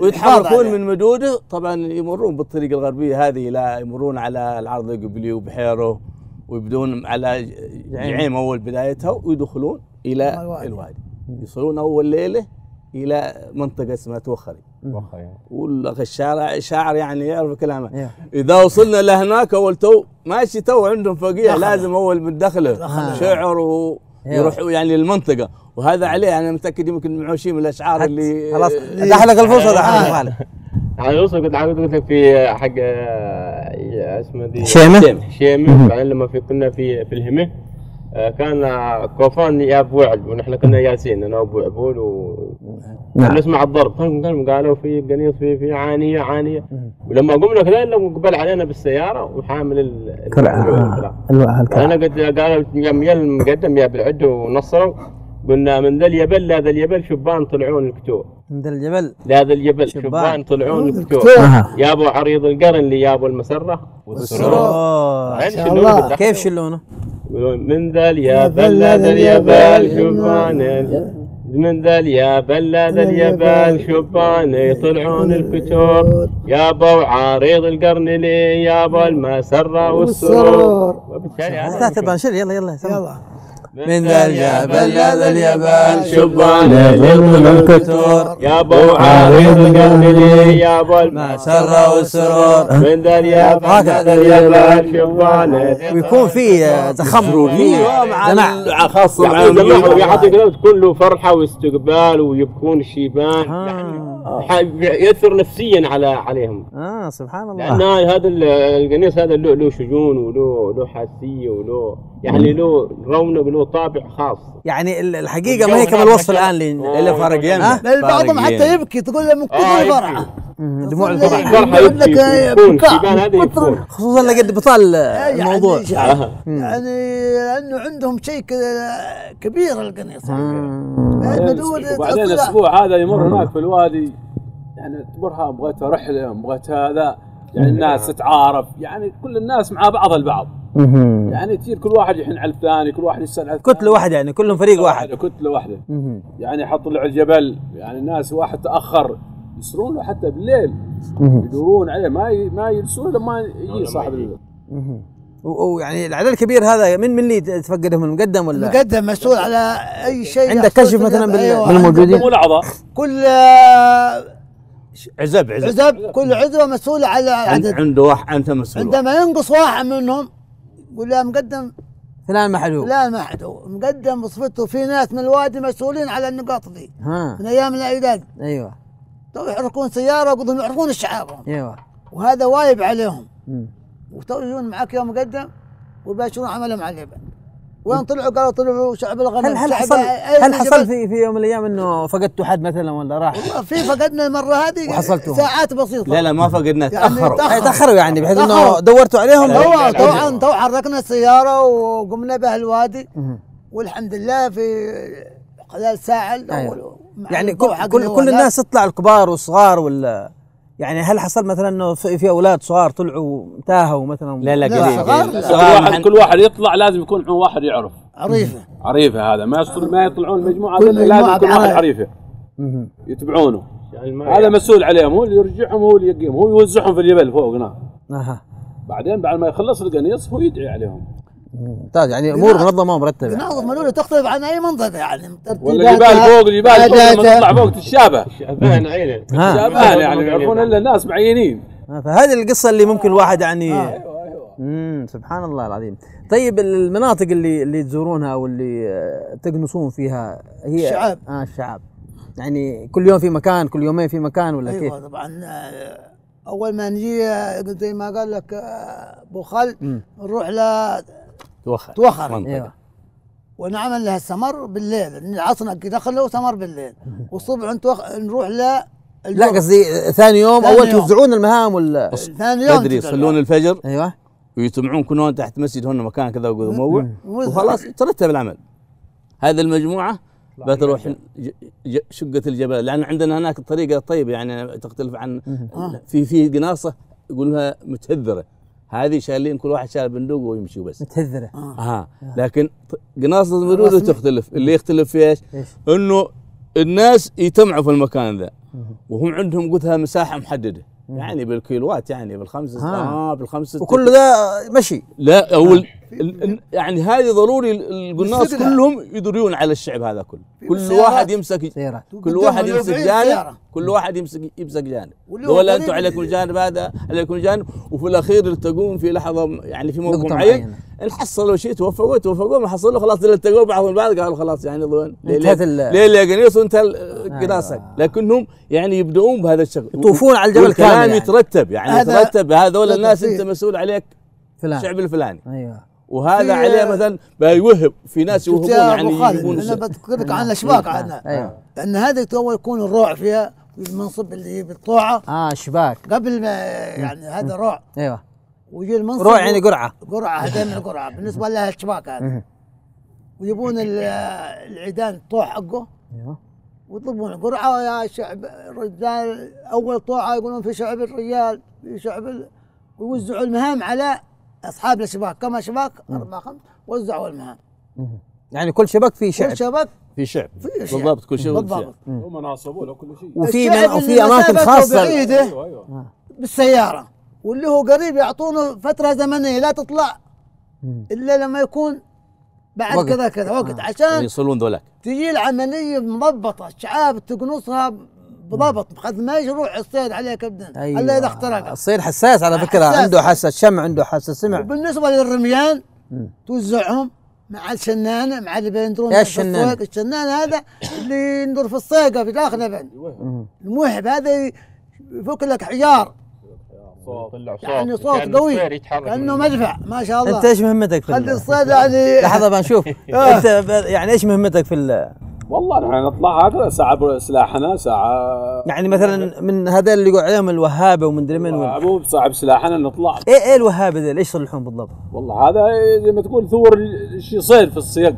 ويتحركون. من مدودة. طبعا يمرون بالطريق الغربية هذه لا يمرون على العرض القبلي وبحيره ويبدون على جعيم أول بدايتها ويدخلون إلى الوادي. الوادي. يوصلون أول ليلة إلى منطقة اسمها توخري. والاخ الشارع الشاعر يعني يعرف كلامه. إذا وصلنا لهناك أول تو ماشي تو عندهم فقيع لازم أول من دخله شعر ويروحوا يعني المنطقة وهذا عليه أنا متأكد يمكن معوشين من الأشعار اللي خلاص دحلق الفرصة دحلق خالد أنا وصل كنت عاوز قلت لك في حق آه، اسمه دي شيمة؟ شيمة. بعدين لما في كنا في في الهمة آه، كان كوفان ياب وعد ونحن كنا جالسين أنا وابو عبود و نعم. نسمع الضرب. قالوا في قنيص في في عانية عانية. ولما قمنا كذا لما قبل علينا بالسيارة وحامل ال- الكلام. أنا قد قالوا يم يل مقدم يا بالعد ونصروا قلنا من ذا اليبل لهذا اليبل شبان طلعون الكتور عند الجبل لهذا الجبل شبان. شبان طلعون الكتور. أها. يابو عريض القرن اللي يابو المسرة. بالدخل. كيف شلونه؟ يقولون من ذا اليبل لهذا اليبل شبان من ذا اليبل لهذا اليبل شبان يطلعون الكتور يابو عريض القرن اللي يابو المسرة والسرور والسرور. وبالتالي لا هذا تبع نشر يلا يلا. يلا من ذا الجبل لهذا اليبل شبان يطلعون الكتور يا ابو عريض اللي يا ابو المسرة والسرور من ذا اليابان هكذا. هذا اليابان شبان ويكون في في أيوه مع جماعة خاصه مع يعطيك المدير. الله ويعطيك الله تكون له فرحة واستقبال ويبكون الشيبان يعني ح- يأثر نفسيا على عليهم. آه سبحان لأن الله هذا ال- القنيص هذا له له شجون وله له حاسيه وله يعني له رونق وله طابع خاص. يعني ال- الحقيقة ما هي كما الوصف الآن اللي اللي فرق بل بعضهم حتى. يبكي تقول له من كثر آه،. الفرحة. مم، دموع له الفرح الفرحه يقول لك يبكي. بكاء. هذا خصوصا لقد بطال الموضوع. يعني, آه. يعني لأنه عندهم شيء كذا كبير القنيص. له- الأسبوع هذا يمر هناك في الوادي. يعني اعتبرها بغيتها رحله بغيتها هذا يعني الناس تتعارف يعني كل الناس مع بعض البعض. يعني تصير كل واحد يحن على الثاني كل واحد يسأل على الثاني كتلة واحدة يعني كلهم فريق واحد كتلة واحدة. يعني حط له على الجبل يعني الناس واحد تأخر يسرون له حتى بالليل. يدورون عليه ما ي... ما يجلسون لما يجي صاحب ال... مم. و- ويعني العدد الكبير هذا من من اللي تفقدهم المقدم ولا مقدم مسؤول على أي شيء عندك كشف مثلاً. بال- أيوة، بالموجودين؟ مو الأعضاء كل عزب عزب. عزب كل عزبة مسؤول على عند- عدد. عنده واحد أنت مسؤول. عندما ينقص واحد منهم يقول له مقدم. فلان محلوب لا ما حد هو مقدم بصفته في ناس من الوادي مسؤولين على النقاط دي ها. من أيام الاعداد أيوه. تو يحركون سيارة وقضهم يعرفون الشعابهم أيوه. وهذا وايب عليهم. وتو يجون معك يوم مقدم ويباشرون عملهم على اليمن وين طلعوا قالوا طلعوا شعب الغنم هل هل حصل هل حصل. في في يوم من الأيام إنه فقدتوا حد مثلا ولا راح؟ في فقدنا المرة هذه وحصلتوهم. ساعات بسيطة لا لا ما فقدنا يعني تأخروا تأخر. أي تأخروا يعني بحيث إنه. دورتوا عليهم تو تو حركنا السيارة وقمنا به الوادي. والحمد لله في خلال ساعة مع يعني كل كل. الناس تطلع الكبار والصغار ولا يعني هل حصل مثلا إنه في, في أولاد صغار طلعوا تاهوا مثلا؟ لا لا لا، قليل صغار. لا. كل صغار واحد محن- كل واحد يطلع لازم يكون معه واحد يعرف. عريفة. عريفة هذا. ما يصل ما يطلعون مجموعه لازم كل واحد. عريفة. يتبعونه. يعني هذا مسؤول عليهم هو اللي يرجعهم هو اللي يقيم هو يوزعهم في الجبل فوق هنا أها. بعدين بعد ما يخلص القنيص هو يدعي عليهم. ممتاز يعني أمور منظمه ومرتبه قناص ملوله تختلف عن أي منطقة يعني ولا جبال فوق الجبال فوق لما. تطلع فوق تتشابه شبان عينه ها. شابان يعني يعرفون الا الناس معينين فهذه القصة اللي ممكن الواحد يعني آه. امم سبحان الله العظيم طيب المناطق اللي اللي تزورونها واللي آه، تقنصون فيها هي الشعاب. آه الشعاب يعني كل يوم في مكان كل يومين في مكان ولا كيف؟ أيوه طبعا آه، أول ما نجي آه، زي ما قال لك أبو خالد. نروح ل توخر. توخر. منطقة. إيوه. ونعمل لها السمر بالليل. العصر دخله سمر بالليل. والصبح نتوخ... نروح ل لا قصدي ثاني يوم ثاني أول. توزعون المهام ولا ثاني يوم بدري. يصلون الفجر؟ أيوه. ويجتمعون كلهم تحت مسجد هنا مكان كذا ويقولوا موع. وخلاص ترتب العمل. هذه المجموعة بتروح شقة الجبل. لأن عندنا هناك طريقة طيبة يعني تختلف عن في في قناصة يقولونها متهذرة. هذه شايلين كل واحد شايل بندق ويمشي بس متهذره ها لكن ط- قناصة المرور رسمي. تختلف. اللي يختلف في إيش؟ إنه الناس يجتمعوا في المكان ذا. وهم عندهم قلتها مساحة محددة. يعني بالكيلوات يعني بالخمس ها. آه بالخمس وكل ذا مشي. لا هو ال- يعني هذه ضروري ال- القناص. كلهم يدرون على الشعب هذا كله كل. واحد يمسك سيارات كل واحد يمسك جانب. كل واحد يمسك يمسك جانب ولا أنتم عليكم الجانب هذا عليكم جانب وفي الأخير يلتقون في لحظة يعني في نقطة معين. إن حصلوا شيء توفقوا توفقوا ما حصلوا خلاص التقوا بعضهم البعض قالوا خلاص يعني ال- ليه يا قنيص وانتهى ال- قناصك. لكنهم يعني يبدؤون بهذا الشغل يطوفون على الجبل كامل يعني. يترتب يعني هذا- يترتب هذول الناس. انت مسؤول عليك فلان الشعب الفلاني أيوه وهذا في- عليه مثلا بيوهب في ناس يوهبون يعني أبو خالد؟ يجيبون أنا الس- بذكر لك عن الاشباك عنها أيوه. لأن هذه تو يكون الروع فيها المنصب اللي بالطوعة. آه شباك قبل ما يعني هذا روع. أيوه. ويجي المنصب روح يعني قرعة. قرعة هذا من القرعة. بالنسبة لها الشباك هذا. ال- العيدان الطوع حقه. أيوه. ويطلبون قرعه يا شعب الرجال أول طوعة يقولون في شعب الرجال في شعب ال... ويوزعوا المهام على أصحاب الشباك كما شباك أربع خمس وزعوا المهام. يعني كل شبك فيه شعب. كل شبك في شعب. في شعب. بالضبط كل شيء بالضبط. ومناصب ولا كل شيء. وفي وفي أماكن خاصة. أيوه أيوه. بالسيارة. واللي هو قريب يعطونه فترة زمنية لا تطلع. إلا لما يكون بعد وقت. كذا كذا وقت. آه. عشان يصلون ذولاك. تجي العملية مضبطه الشعاب تقنصها بضبط خذ ما يروح الصيد عليك ابدا أيوة. إلا إذا اخترق الصيد حساس على فكرة حساس. عنده حاسه شمع عنده حاسه سمع. وبالنسبة للرميان. توزعهم مع الشنانة مع اللي بيندرون الشنانة؟ الصيد. الشنان هذا اللي يندر في الصيقه في داخل مم. الموهب هذا يفك لك حجار. صوت. يعني صوت قوي. كأنه مدفع ما شاء الله. أنت إيش مهمتك في خلي ال- الصيد يعني لحظة بنشوف. أنت ب- يعني إيش مهمتك في ال- والله نحن نطلع هكذا ساعة بر- سلاحنا ساعة يعني مثلا من هذا اللي يقول عليهم الوهابة ومدري من وال- مو بصعب سلاحنا نطلع. إيه إيه الوهابة ذي إيش يصلحون بالضبط؟ والله هذا زي ما تقول ثور شيء صيد في الصيد.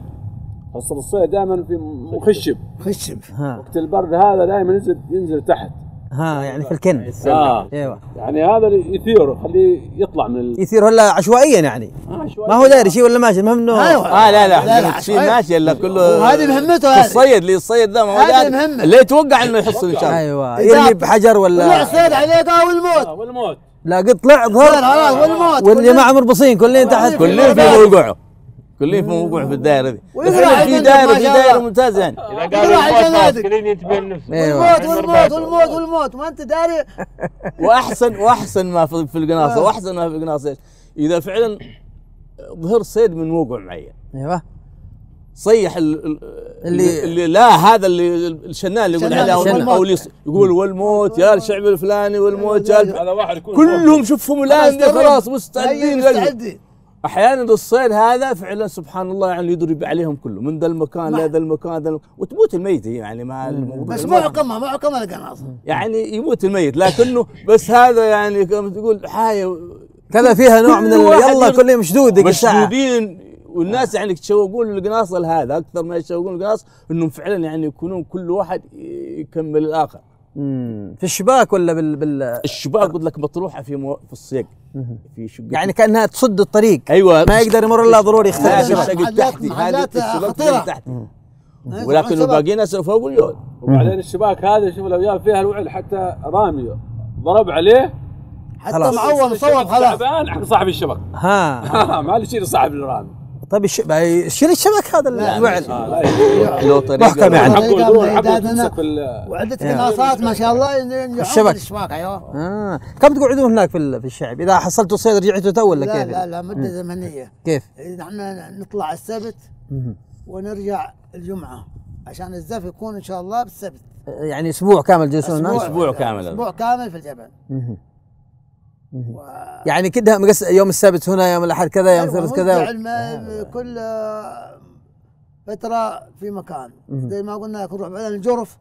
فصل الصيد دائما في مخشب. خشب ها. وقت البرد هذا دائما ينزل ينزل تحت. ها يعني في الكن. آه. أيوه يعني هذا اللي يثيره خليه يطلع من ال... يثير هلا عشوائيا يعني؟ آه شوي ما هو داري شيء ولا ماشي؟ المهم إنه أيوة. آه لا لا, لا، لا، شيء. ماشي إلا كله وهذه مهمته هذه. الصيد اللي الصيد ذا ما هو هذه داري. مهمة. اللي يتوقع إنه يحصل إن شاء الله؟ أيوه. يرمي بحجر طلع ولا صيد عليك أو الموت آه والموت. لا قد طلع ظهر. خلاص والموت. واللي معه مربصين كلين تحت. كلهم في موقعه. كلهم في موقع في الدائرة دي. في دائرة في دائرة. ممتازة يعني. إذا قالوا كلين ينتبه لنفسه أيوة. والموت والموت والموت والموت. ما أنت داري. وأحسن وأحسن ما في في القناصة. وأحسن ما في القناصة؟ إذا فعلا ظهر صيد من موقع معين. أيوه. صيح ال- ال- اللي- اللي, لا هذا اللي الشنان اللي يقول عليه. أو اللي يقول والموت يا الشعب الفلاني والموت يا هذا واحد كلهم شوفهم الآن. خلاص مستعدين يقلبوا. مستعدين أحيانا الصيد هذا فعلا سبحان الله يعني يضرب عليهم كله من ذا المكان ما- لذا المكان ذا الم- وتموت الميت يعني مع الموضوع بس الموت. معقمة معقمة القناصه يعني يموت الميت لكنه بس هذا يعني كما تقول حاجة كذا فيها نوع من يلا ير- كل يوم مشدود مشدودين والناس يعني يتشوقون للقناص هذا أكثر ما يتشوقون للقناص إنهم فعلا يعني يكونون كل واحد يكمل الآخر. مم. في الشباك ولا بال, بال... الشباك قلت لك مطروحة في مو... في الصيق. في شقة. يعني كأنها تصد الطريق. أيوه. ما يقدر يمر إلا ضروري لا يختار الشباك تحتي هذه الشباك. تحتي. ولكن الباقيين ناس فوق اليول وبعدين الشباك هذا شوف لو جاب فيها الوعل حتى رامي ضرب عليه. حتى مصوب الشبك خلاص. تعبان حق صاحب الشبك ها. ما له شيء صاحب الرامي. طيب الش... شيل الشبك هذا الوعل آه لا يجوز. له طريقة محكم يعني. تمسك في ال- وعدة قناصات ما شاء الله الشبك. الشباك أيوه آه. كم تقعدون هناك في ال- في الشعب إذا حصلتوا صيد رجعتوا تو ولا لا كيف لا لا مدة زمنية كيف نحن نطلع السبت. ونرجع الجمعة عشان الزف يكون إن شاء الله بالسبت يعني أسبوع كامل جلسون هناك أسبوع كامل. أسبوع كامل في الجبل. يعني كده يوم السبت هنا يوم الأحد كذا يوم أيوة، الثلاث كذا الم- كل آه، فترة في مكان. زي ما قلنا نروح بعدين الجرف.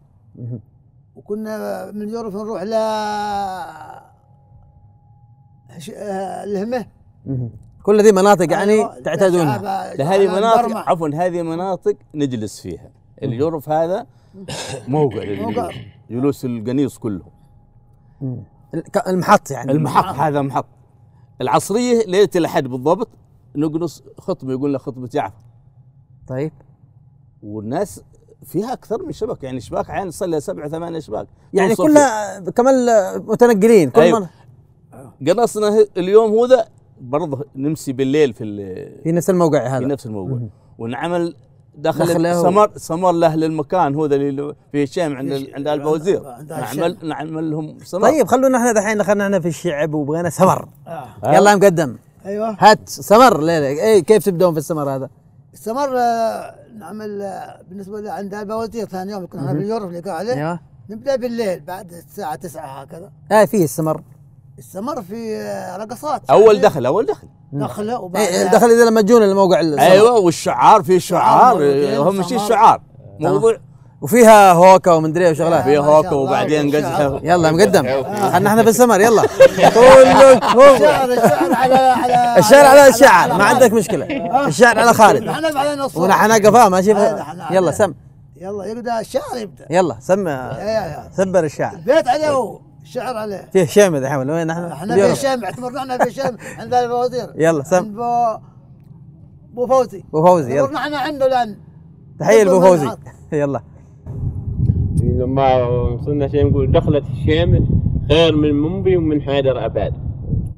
وكنا من الجرف نروح ل هش- آه، الهمة. كل ذي مناطق يعني أيوة، تعتادونها لا هذه مناطق. عفوا هذه مناطق نجلس فيها. الجرف هذا موقع للجلوس. موقع. جلوس القنيص كله. المحط يعني. المحط هذا محط العصرية ليلة الأحد بالضبط نقنص خطبة يقول لك خطبة جعفر. طيب. والناس فيها أكثر من شبك يعني شباك عين لها سبع ثمان شباك. يعني كلها كمان متنقلين كل أيوة. قنصنا اليوم هو ذا برضه نمسي بالليل في ال- في نفس الموقع في هذا نفس الموضوع ونعمل دخل دخله. سمر سمر له للمكان هو ذا اللي في الشام عند ال- عند البوزير. نعمل نعمل لهم سمر. طيب خلونا إحنا دحين دخلنا إحنا في الشعب وبغينا سمر. آه. يلا يا مقدم. أيوه. هات سمر. ليلة اي كيف تبدون في السمر هذا؟ استمر آه، نعمل آه، بالنسبة عند البوازير ثاني يوم يكون إحنا في اللي قاعد عليه. أيوه. نبدأ بالليل بعد الساعة 9 هكذا. آه فيه السمر. استمر في آه، رقصات. أول دخل أول دخل. دخله وبعد إيه دخل إذا لما تجون الموقع. أيوه والشعار في شعار مرتين اهم شيء. الشعار موضوع وفيها هوكا ومدري إيه وشغلات. في ما شاء هوكا وبعدين. قزحه يلا مقدم. خلنا إحنا في السمر يلا. كله الشعر الشعر على على الشعر على الشعر ما عندك مشكلة. الشعر على خالد ونحن قفاه ماشي هذا نحن- يلا سم. يلا يبدا الشعر يبدأ. يلا سم. يا. سبر الشعر. البيت عليه. الشعر عليه. فيه شيمة دحين وين نحن؟ إحنا في. الشام اعتبرنا إحنا في الشام عند البوازير يلا سم. عند بو بو فوزي. أبو فوزي يلا. اعتبرنا إحنا عنده الآن. تحية لأبو نطلب فوزي. يلا. لما وصلنا شيء نقول دخلت الشام خير من منبي ومن حيدر أباد.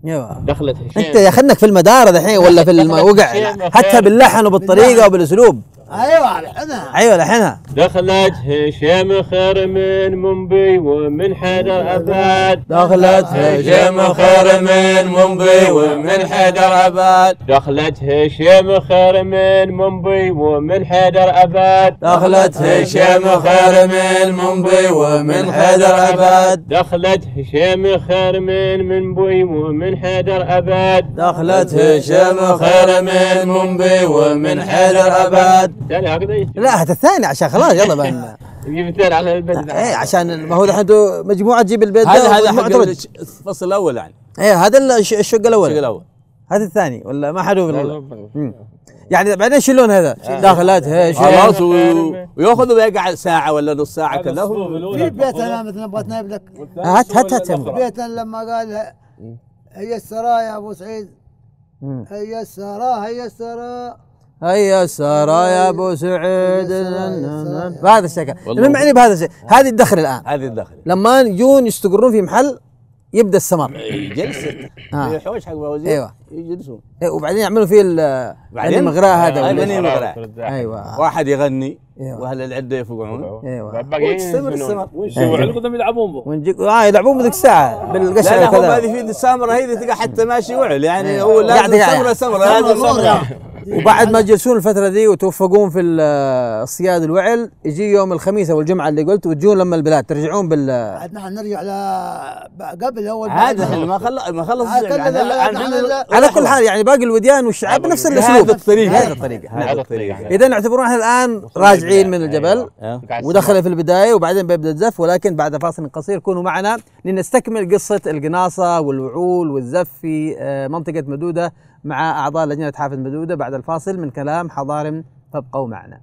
أيوه دخلت الشام انت يا خنك في المدار دحين ولا في الموقع حتى باللحن وبالطريقة وبالأسلوب. أيوه إحنا أيوه لحنها. دخلت هشام خير من منبي ومن حيدر أباد. دخلت هشام خير من منبي ومن حيدر أباد. دخلت هشام خير من منبي ومن حيدر أباد. دخلت هشام خير من منبي ومن حيدر أباد. دخلت هشام خير من منبي ومن حيدر أباد. دخلت هشام خير من منبي ومن حيدر أباد. ثاني هكذا لا هذا الثاني عشان خلاص يلا بان يجيب الثاني على البلد إيه عشان ما هو أنتوا مجموعة تجيب البيت هذا ده هذا حق الفصل الأول يعني. إيه هذا الش- الشق الشق الأول. الأول هذا الثاني ولا ما في؟ مم. يعني بعدين يشيلون هذا؟ آه. هيش خلاص و- وياخذوا ويقعد ساعة ولا نص ساعة كذا في بيت أنا مثلا أبغى تنايب لك. هات- هات- هات. بيت لما قال هي السراء يا أبو سعيد. هي السراء هي السراء هيا السارة يا أبو سعيد. بهذا الشكل. المهم يعني بهذا الشيء هذه الدخل الآن. هذه الدخل. لما يجون يستقرون في محل يبدأ السمر. جلسه آه. في حوش حق وزير أيوة. يجلسون. إيه، وبعدين يعملوا فيه ال- بعدين؟ يعني مغراء هذا آه، ولا بني إيش؟ مغراء. أيوه. واحد يغني أيوة. وأهل العدة يفقعون. أيوه. وتستمر السمر؟ وش يسوي قدام يلعبون به ونجيك آه يلعبون بذيك الساعة لا بالقشعه لا وكذا هذه في السامره هذه تلقى حتى ماشي وعل. يعني أيوة. هو لازم سمرة سمرة. هذا سمرة. وبعد ما يجلسون الفترة ذي وتوفقون في ال- الصياد الوعل يجي يوم الخميس أو الجمعة اللي قلت وتجون لما البلاد ترجعون بال عاد نحن نرجع ل قبل أول اللي ما خلص ما خلص آه، يعني على كل حال يعني باقي الوديان والشعب بنفس الأسلوب. هذا الطريقة هذا الطريقة هذا الطريقة إذا نعتبرون إحنا الآن راجعين من الجبل آه. ودخل في البداية وبعدين بيبدأ الزف ولكن بعد فاصل قصير كونوا معنا لنستكمل قصة القناصة والوعول والزف في آه، منطقة مدودة مع أعضاء لجنة حافظ مدودة بعد الفاصل من كلام حضارم فابقوا معنا.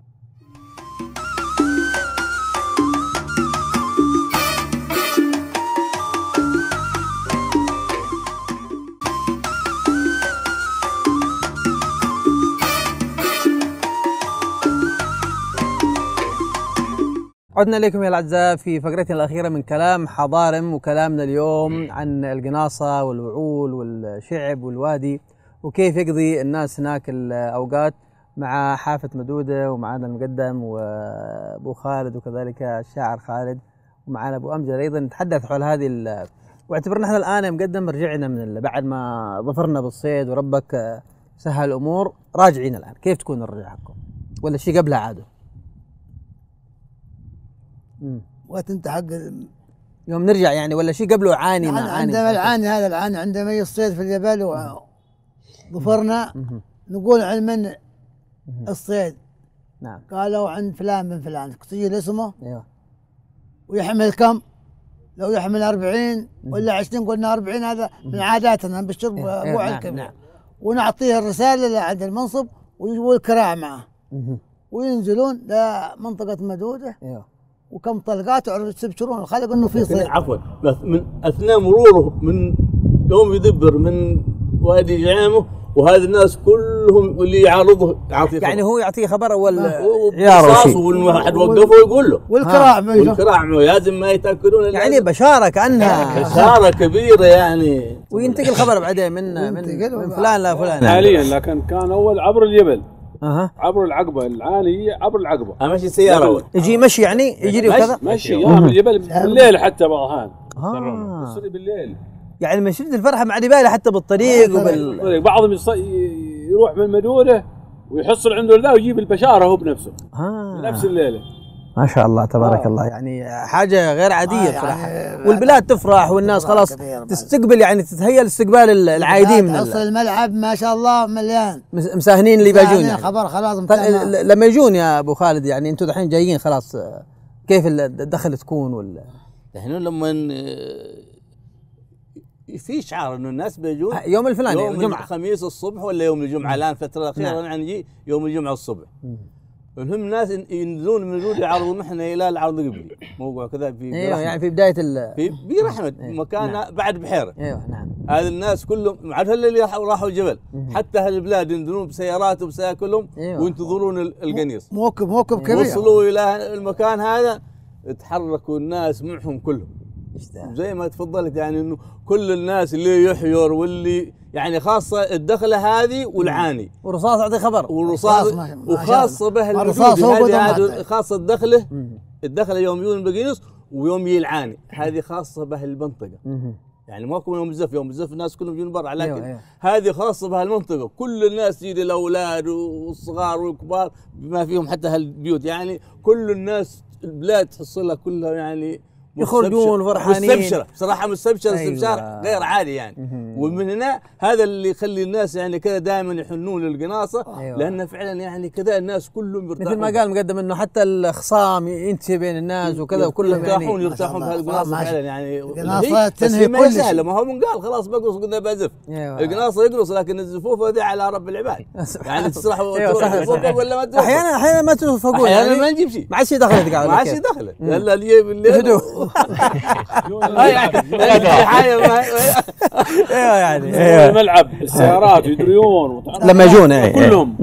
عدنا إليكم يا الأعزاء في فقرتنا الأخيرة من كلام حضارم وكلامنا اليوم عن القناصة والوعول والشعب والوادي وكيف يقضي الناس هناك الأوقات مع حافة مدودة ومعنا المقدم وأبو خالد وكذلك الشاعر خالد ومعنا أبو أمجد. أيضا نتحدث حول هذه ال- واعتبرنا إحنا الآن يا مقدم رجعنا من بعد ما ظفرنا بالصيد وربك سهل الأمور راجعين الآن. كيف تكون الرجعة حقكم؟ ولا شيء قبلها عادوا؟ مم. وقت أنت حق يوم نرجع يعني ولا شيء قبله عاني يعني ما عاني عندما العاني هذا العاني عندما يصيد في الجبل وظفرنا مهم. نقول علما الصيد. نعم. قالوا عند فلان بن فلان. تسجل اسمه أيوه. ويحمل كم؟ لو يحمل 40 ولا 20 قلنا 40 هذا من عاداتنا بالشرب إيه، ابو نعم، الكبير نعم. ونعطيه الرسالة اللي عند المنصب والكراع معه. وينزلون لمنطقه مدودة. أيوه. وكم طلقات يستبشرون. الخلق إنه في صيد. عفوا بس من أثناء مروره من يوم يدبر من وادي جعامه وهذه الناس كلهم واللي يعارضه يعطيه يعني هو يعطيه خبر اول وشيء والواحد وقفه يقول له. والكراع. والكراع لازم ما يتأكدون إلا يعني بشارة كأنها خساره كبيرة يعني. وينتقل خبر بعدين من من, فلان لفلان حاليا لكن كان أول عبر الجبل أها. عبر العقبة العالي عبر العقبة. أنا ماشي سيارة أول. يجي مشي يعني يجري وكذا. مشي. يا من الجبل بالليل حتى بعض الاحيان آه. بالليل. يعني من شده الفرحة مع دبالة حتى بالطريق وبال بعضهم يص- يروح من مدوله ويحصل عنده ذا ويجيب البشارة هو بنفسه آه. نفس الليلة ما شاء الله تبارك آه. الله يعني حاجة غير عادية آه، يعني والبلاد تفرح والناس خلاص. تستقبل يعني تتهيأ لاستقبال ال- العايدين من ال- الملعب ما شاء الله مليان مس- مساهنين اللي بيجون يعني. خبر خلاص طيب لما يجون يا أبو خالد يعني أنتم الحين جايين خلاص آه، كيف ال- الدخل تكون ولا إحنا لما في شعار إنه الناس بيجون يوم الفلاني يوم الجمعة. الخميس الصبح ولا يوم الجمعة؟ الآن الفترة الأخيرة نعم. نجي يوم الجمعة الصبح. المهم الناس ين- ينزلون من الوجود يعرضون إحنا إلى العرض قبلي. موقع كذا في أيوه. يعني في بداية ال في برحمة مكان نعم. بعد بحيرة. أيوه نعم. هذه الناس كلهم عاد اللي راحوا الجبل. حتى أهل البلاد ينزلون بسيارات وبسياكلهم أيوة. وينتظرون ال- القنيص. موكب موكب كبير. وصلوا إلى المكان هذا تحركوا الناس معهم كلهم. ذا؟ زي ما تفضلت يعني إنه كل الناس اللي يحير واللي يعني خاصة الدخلة هذه والعاني. ورصاص أعطي خبر. والرصاص وخاصة به الرصاص هو خاصة الدخلة. الدخلة يوم يجون البقينص ويوم يجي العاني. هذه خاصة به المنطقة. يعني ما يكون يوم الزف يوم الزف الناس كلهم يجون برا لكن أيوة، أيوة. هذه خاصة بهالمنطقه كل الناس تجي الاولاد والصغار والكبار بما فيهم حتى هالبيوت. يعني كل الناس البلاد تحصلها كلها يعني يخرجون فرحانين. مستبشره بصراحه مستبشر أيوة. استبشار غير عادي يعني. ومن هنا هذا اللي يخلي الناس يعني كذا دائما يحنون للقناصة أيوة. لأن فعلا يعني كذا الناس كلهم يرتاحون. مثل ما قال مقدم إنه حتى الخصام ينتهي بين الناس وكذا وكلهم يرتاحون يعني يرتاحون. بهالقناصه ما شاء- فعلا يعني. بس تنهي كل شيء. ما هو من قال خلاص بقرص قلنا بزف أيوة. القناصة يقرص لكن الزفوف هذه على رب العباد. يعني تسرح أيوة، ولا ما توقف أحيانا أحيانا ما توفقون أحيانا يعني ما نجيب شيء. ما عاد شيء دخلت قاعد ما عاد شيء دخله يلا اللي بالليل هاي يعني ما أيوه يعني. أيوة. أيوه. الملعب السيارات يدريون وتعرف- لما يجون، إيه. كلهم.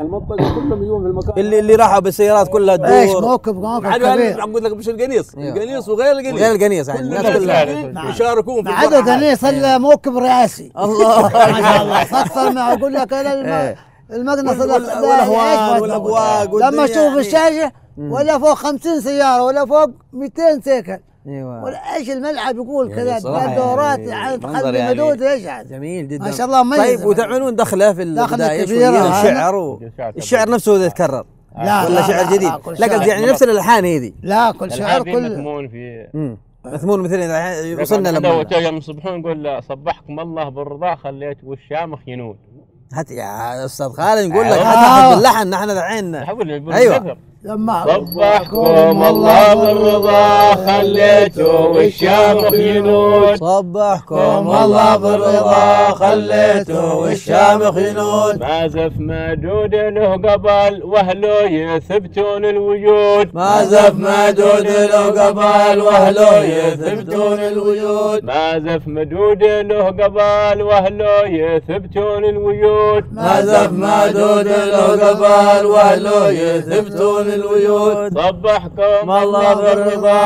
المنطقة كلهم يجون في المكان. اللي اللي راحوا بالسيارات كلها إيش تدور موكب موكب عاد كبير. أقول لك مش القنيص. أيوة. القنيص وغير القنيص. غير القنيص يعني. الناس كلها. يشاركون في ما عدا الفرحة. قنيص إلا موكب رئاسي. الله. ما شاء الله. صدفة مع أقول لك أنا إيه. الم- المقنص وال- اللي- وال- والأهوال إيش والأبواق لما أشوف يعني. الشاشة ولا فوق 50 سيارة ولا فوق 200 سيكل. إيوه. ولا إيش الملعب يقول يعني كذا؟ دورات يعني منظر تخلي يعني- مدود إيش يعني جميل جدا. ما شاء الله مميز طيب. وتعملون دخله في البداية هذا. شعر و... الشعر نفسه يتكرر. لا ولا لا، شعر جديد. لا، قصدي شعر. يعني نفس الألحان هي ذي لا كل شعر الحين كل مدمون في. مثمون مثل وصلنا لما يوم يصبحون نقول صبحكم الله بالرضا خليت والشامخ ينون حتى يا أستاذ خالد نقول لك آه. حتى باللحن نحن دحين حول أيوه. لما صبحكم الله بالرضا خليتوا والشامخ ينود صبحكم الله بالرضا خليته والشامخ ينود ما زف مدود له قبل واهله يثبتون الوجود. ما زف مدود له قبل واهله يثبتون الوجود. ما زف مدود له قبل واهله يثبتون الوجود. ما زف مدود له قبل واهله يثبتون الوجود صبحكم الله بالرضا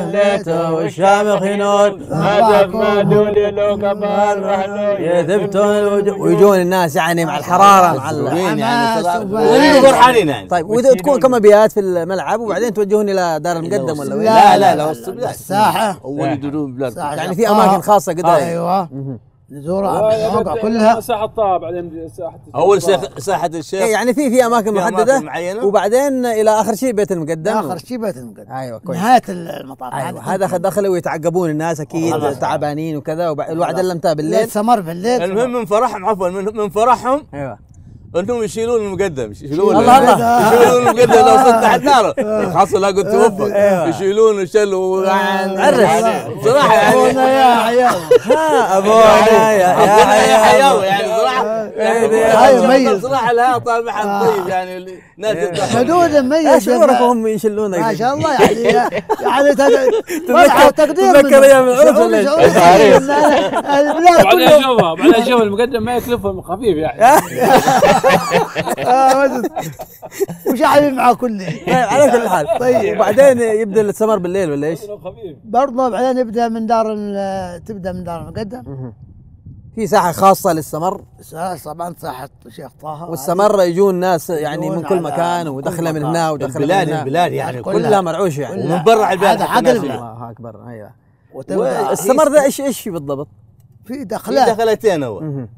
خليته والشامخ ينود. ما زف مدود له قبل واهله يثبتون ويجون الناس يعني مع الحرارة. مع ال- مسرورين يعني حماس ترى- وبهجة. كلنا فرحانين يعني. طيب وإذا تكون كم ابيات في الملعب وبعدين توجهون إلى دار المقدم ولا؟ لا لا لا الساحة. اول يدورون بلاد. يعني في. أماكن خاصة كده أيوه. نزورها المواقع كلها. ساحة طه بعدين ساحة أول ساحة الشيخ إيه يعني في في أماكن محددة معينة؟ وبعدين إلى آخر شيء بيت المقدم آخر شيء بيت المقدم أيوه كويس. نهاية المطاف. أيوه هذا دخلوا ويتعقبون الناس أكيد تعبانين وكذا الوعد لمتها الليل بالليل. سمر بالليل المهم من فرحهم عفوا من, من فرحهم أيوه. انهم يشيلون المقدم يشيلون الله الله. يشيلون المقدم لو صرت تحت ناره خاصه لا قلت توفق يشيلون وشلوا عرس. صراحة يعني. أبونا يا عيال ها أبونا يا حياوي. يعني صراحة. هاي ميز. صراحة لها طابعها طيب يعني ناس يرتاحون. مدود مميز إيش شعورك وهم يشلونك؟ ما شاء الله يعني يعني تتذكر منه. أيام العرس ولا البلاد بعدين كله اشوفها بعدين أشوف المقدم ما يكلفهم خفيف يعني. آه، بس. وشعبي معاه كله طيب على كل حال. طيب. وبعدين يبدأ السمر بالليل ولا إيش؟ برضه بعدين يبدأ من دار تبدأ من دار المقدم. في ساحة خاصة للسمر طبعا ساحة الشيخ طه والسمر يجون ناس يعني من كل مكان من ودخلة من. هنا ودخلة من البلاد هنا البلاد يعني كلها. كلها مرعوش يعني كلها. ومن برا البلاد هذا حق. الله أكبر أيوه وتبدا السمر ده إيش إيش بالضبط؟ في في دخلات دخلتين اول مهم.